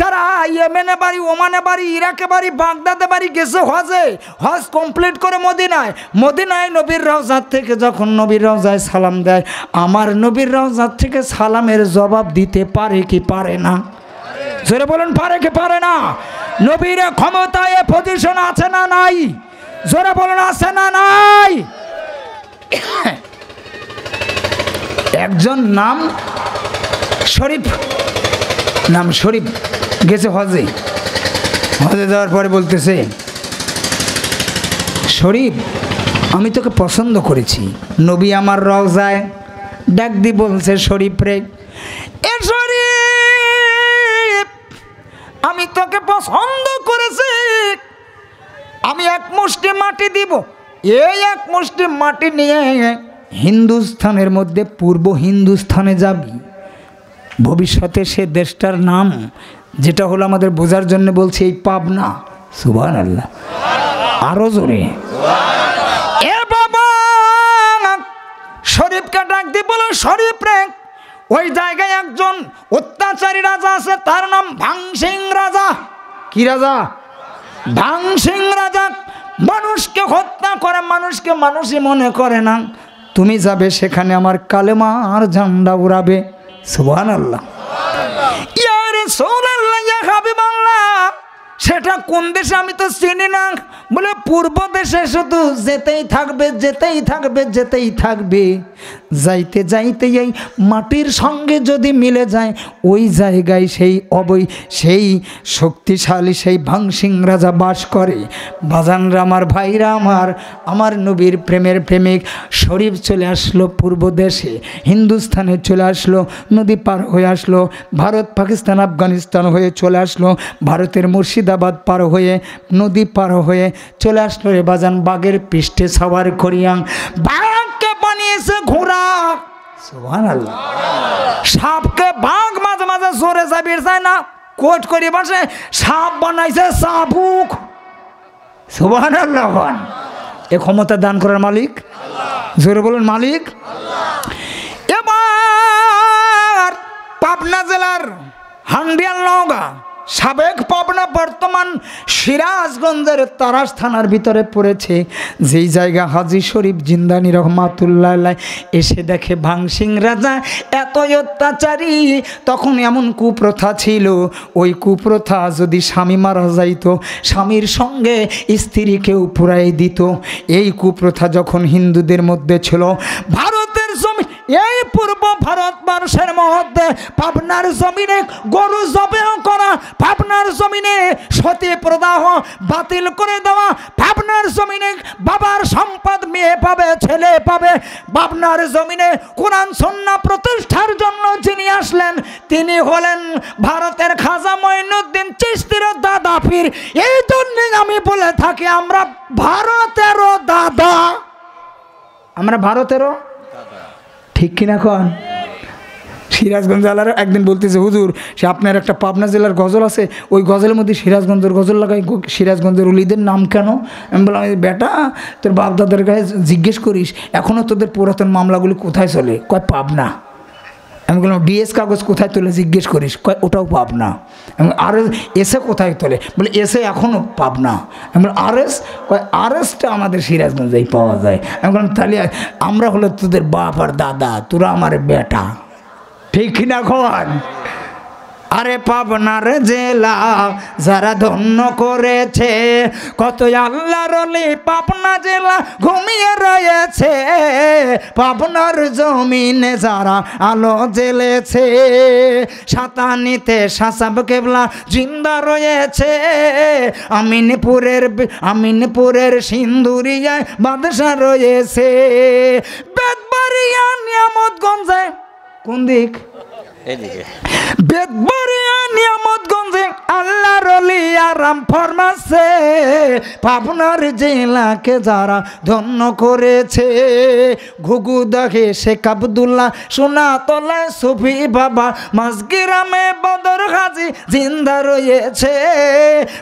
যারা ইয়েমেনে বাড়ি, ওমানে বাড়ি, ইরাকে বাড়ি, বাগদাদে বাড়ি গেছে হজে, হজ কমপ্লিট করে মদিনায়। মদিনায় নবীর রওজার থেকে যখন নবীর রওজায় সালাম দেয়, আমার নবীর রওজার থেকে সালামের জবাব দিতে পারে কি পারে না? জোরে বলুন, পারে কি পারে না? নবীর ক্ষমতায় পজিশন আছে না নাই? জোরে বলুন, আছে না নাই? একজন নাম শরীফ নাম শরীফ গেছে হজে। হজে যাওয়ার পরে বলতেছে শরীফ, আমি তোকে পছন্দ করেছি। নবী আমার রওজায় ডাক দি বলছে, শরীফ রে, এ শরীফ, আমি তোকে পছন্দ করেছি। আমি এক মুষ্টি মাটি দিব। এই এক মুষ্টি মাটি নিয়ে হিন্দুস্থানের মধ্যে, পূর্ব হিন্দুস্থানে যাবি। ভবিষ্যতে সে দেশটার নাম, যেটা হলো আমাদের বোঝার জন্য বলছে এই পাবনা। সুবান আল্লাহ আরও জোরে। শরীফকে ডাক দিয়ে বলো, শরীফ রে, ওই জায়গায় একজন অত্যাচারী রাজা আছে, তার নাম ভাংসিং রাজা। কি রাজা? ভাংসিং রাজা। মানুষকে হত্যা করে, মানুষকে মানুষই মনে করে না। তুমি যাবে সেখানে আমার কালেমার ঝান্ডা উড়াবে। সুবহান আল্লাহ ইয়ারে সোনাল্লাহ সেটা কোন দেশে আমি তো চিনি না। বলে পূর্ব দেশে শুধু যেতেই থাকবে যেতেই থাকবে যেতেই থাকবে। যাইতে যাইতে এই মাটির সঙ্গে যদি মিলে যায়, ওই জায়গায় সেই অবৈ, সেই শক্তিশালী, সেই ভাংসিং রাজা বাস করে। বাজানরা, আমার ভাইরা, আমার আমার নবীর প্রেমের প্রেমিক, শরীফ চলে আসলো পূর্ব দেশে, হিন্দুস্থানে চলে আসলো, নদী পার হয়ে আসলো, ভারত, পাকিস্তান, আফগানিস্তান হয়ে চলে আসলো, ভারতের মুর্শিদাবাদ পার হয়ে, নদী পার হয়ে চলে আসলো রে বাজান, বাঘের পৃষ্ঠে সবার করিয়াং বাঘকে বানিয়েছে ঘোড়া সাপকে বাঘ মাঝে মাঝে জোরে যাবির যায় না কোট করে বসে সাপ বানাইছে সাপুক সুবহান এ ক্ষমতা দান করার মালিক? জোরে বলুন মালিক। এবার পাবনা জেলার হান্ডিয়াল নওগাঁ সাবেক পাবনা বর্তমান সিরাজগঞ্জের তারাস থানার ভিতরে পড়েছে। যেই জায়গা হাজি শরীফ জিন্দানি রহমাতুল্লাহ এসে দেখে ভাংসিং রাজা এত অত্যাচারী তখন এমন কুপ্রথা ছিল। ওই কুপ্রথা যদি স্বামী মারা যাইতো, স্বামীর সঙ্গে স্ত্রীকেও পুরাই দিত। এই কুপ্রথা যখন হিন্দুদের মধ্যে ছিল ভারতের জমি এই পূর্ব ভারতবর্ষের মধ্যে পাবনার জমিনে গরু জবেহ করা, পাবনার জমিনে সতী প্রদাহ বাতিল করে দেওয়া, পাবনার জমিনে বাবার সম্পদ মেয়ে পাবে, ছেলে পাবে। পাবনার জমিনে কোরআন সন্না প্রতিষ্ঠার জন্য যিনি আসলেন, তিনি হলেন ভারতের খাজা মঈনুদ্দিন চিস্তির দাদা পীর। এই জন্যই আমি বলে থাকি, আমরা ভারতেরও দাদা। আমরা ভারতেরও ঠিক কিনা কন? সিরাজগঞ্জ জেলার একদিন বলতেছে, হুজুর, সে আপনার একটা পাবনা জেলার গজল আছে, ওই গজলের মধ্যে সিরাজগঞ্জের গজল লাগাই সিরাজগঞ্জের উলিদের নাম কেন? আমি বললাম, "এই বেটা, তোর বাপ দাদার কাছে জিজ্ঞেস করিস এখনও তোদের পুরাতন মামলাগুলি কোথায় চলে? কয়, পাবনা। আমি বললাম, ডিএস কাগজ কোথায় তোলে? জিজ্ঞেস করিস। ওটাও পাব না আর এস এসে কোথায় তোলে? বলে, এসে এখনও পাব না আমি বললাম আর এস আর এসটা আমাদের সিরাজগঞ্জেই পাওয়া যায়। আমি বললাম, তাহলে আমরা হলো তোদের বাপ আর দাদা, তোরা আমার বেটা। ঠিক কিনা? খন আরে পাবনার জেলা যারা ধন্য করেছে কত আল্লাহ রলি পাবনা জেলা ঘুমিয়ে রয়েছে। পাবনার জমিনে যারা আলো জ্বেলেছে, সাতানিতে সাসাব কেবলা জিন্দা রয়েছে। আমিনপুরের আমিনপুরের সিন্দুরিয়ায় বাদশা রয়েছে। বেদবাড়িয়া নিয়ামতগঞ্জে, কোন দিক? এদিকে বেদবরিয়া নিয়ামতগঞ্জে আল্লাহ রলি আরাম ফরমাসে। পাবনার জেলাকে যারা ধন্য করেছে, ঘুঘু দেখে শেখ আবদুল্লাহ সোনা তলায় সুফি বাবা, মাসগিরামে বদর হাজি জিন্দা রয়েছে।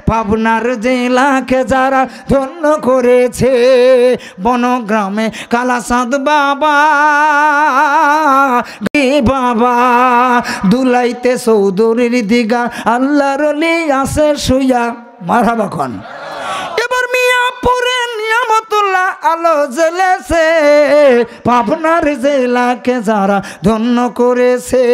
পাবনার জেলাকে যারা ধন্য করেছে, বনগ্রামে কালাসাদ বাবা বাবা, দুলাইতে চৌধুরীর দিঘা আল্লাহ রলি আছে শুয়া মারাবা খন। এবার মিয়াপুরে নিয়ামতুল্লাহ আলো জ্বলেছে, পাবনার জেলাকে যারা ধন্য করেছে।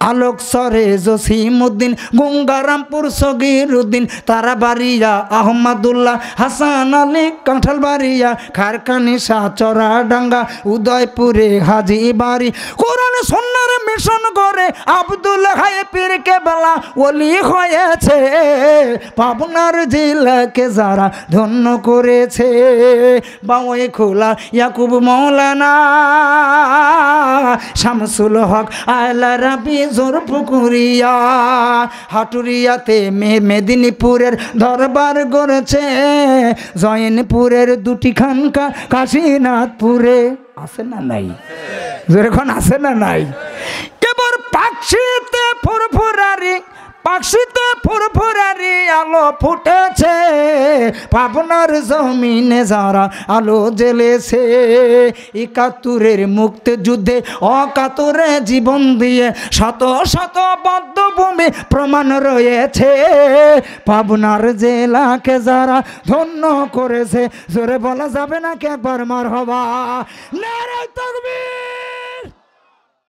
আলোক সরে জসিমুদ্দিন, গঙ্গারামপুর সগির উদ্দিন তারাবাড়িয়া, আহমদুল্লাহ, হাসান আলী কাঁঠাল বাড়িয়া খারকানি, সাচরা, ডাঙ্গা, উদয়পুরে হাজি বাড়ি কোরআন সন্ন্যার মিশন করে আব্দুল হাই পীর কেবলা ওলি হয়েছে, পাবনার জেলাকে যারা ধন্য করেছে বাউই খোলা ইয়াকুব মৌলানা শামসুল হক, আয়লা রাবি জোর পুকুরিয়া, হাটুরিয়াতে মেদিনীপুরের দরবার গড়েছে, জয়নপুরের দুটি খানকা কাশীনাথপুরে। আছে না নাই? যেরকম আছে না নাই? কেবল পাকশিতে ফুরফুরারি পাকশিতে ফুরফুরারি আলো ফুটেছে, পাবনার জমিনে যারা আলো জ্বেলেছে, একাত্তরের মুক্তি যুদ্ধে অকাতরে জীবন দিয়ে শত শত বদ্ধভূমি প্রমাণ রয়েছে। পাবনার জেলাকে যারা ধন্য করেছে, জোরে বলা যাবে না কে একবার মার হবা নারে তকবীর!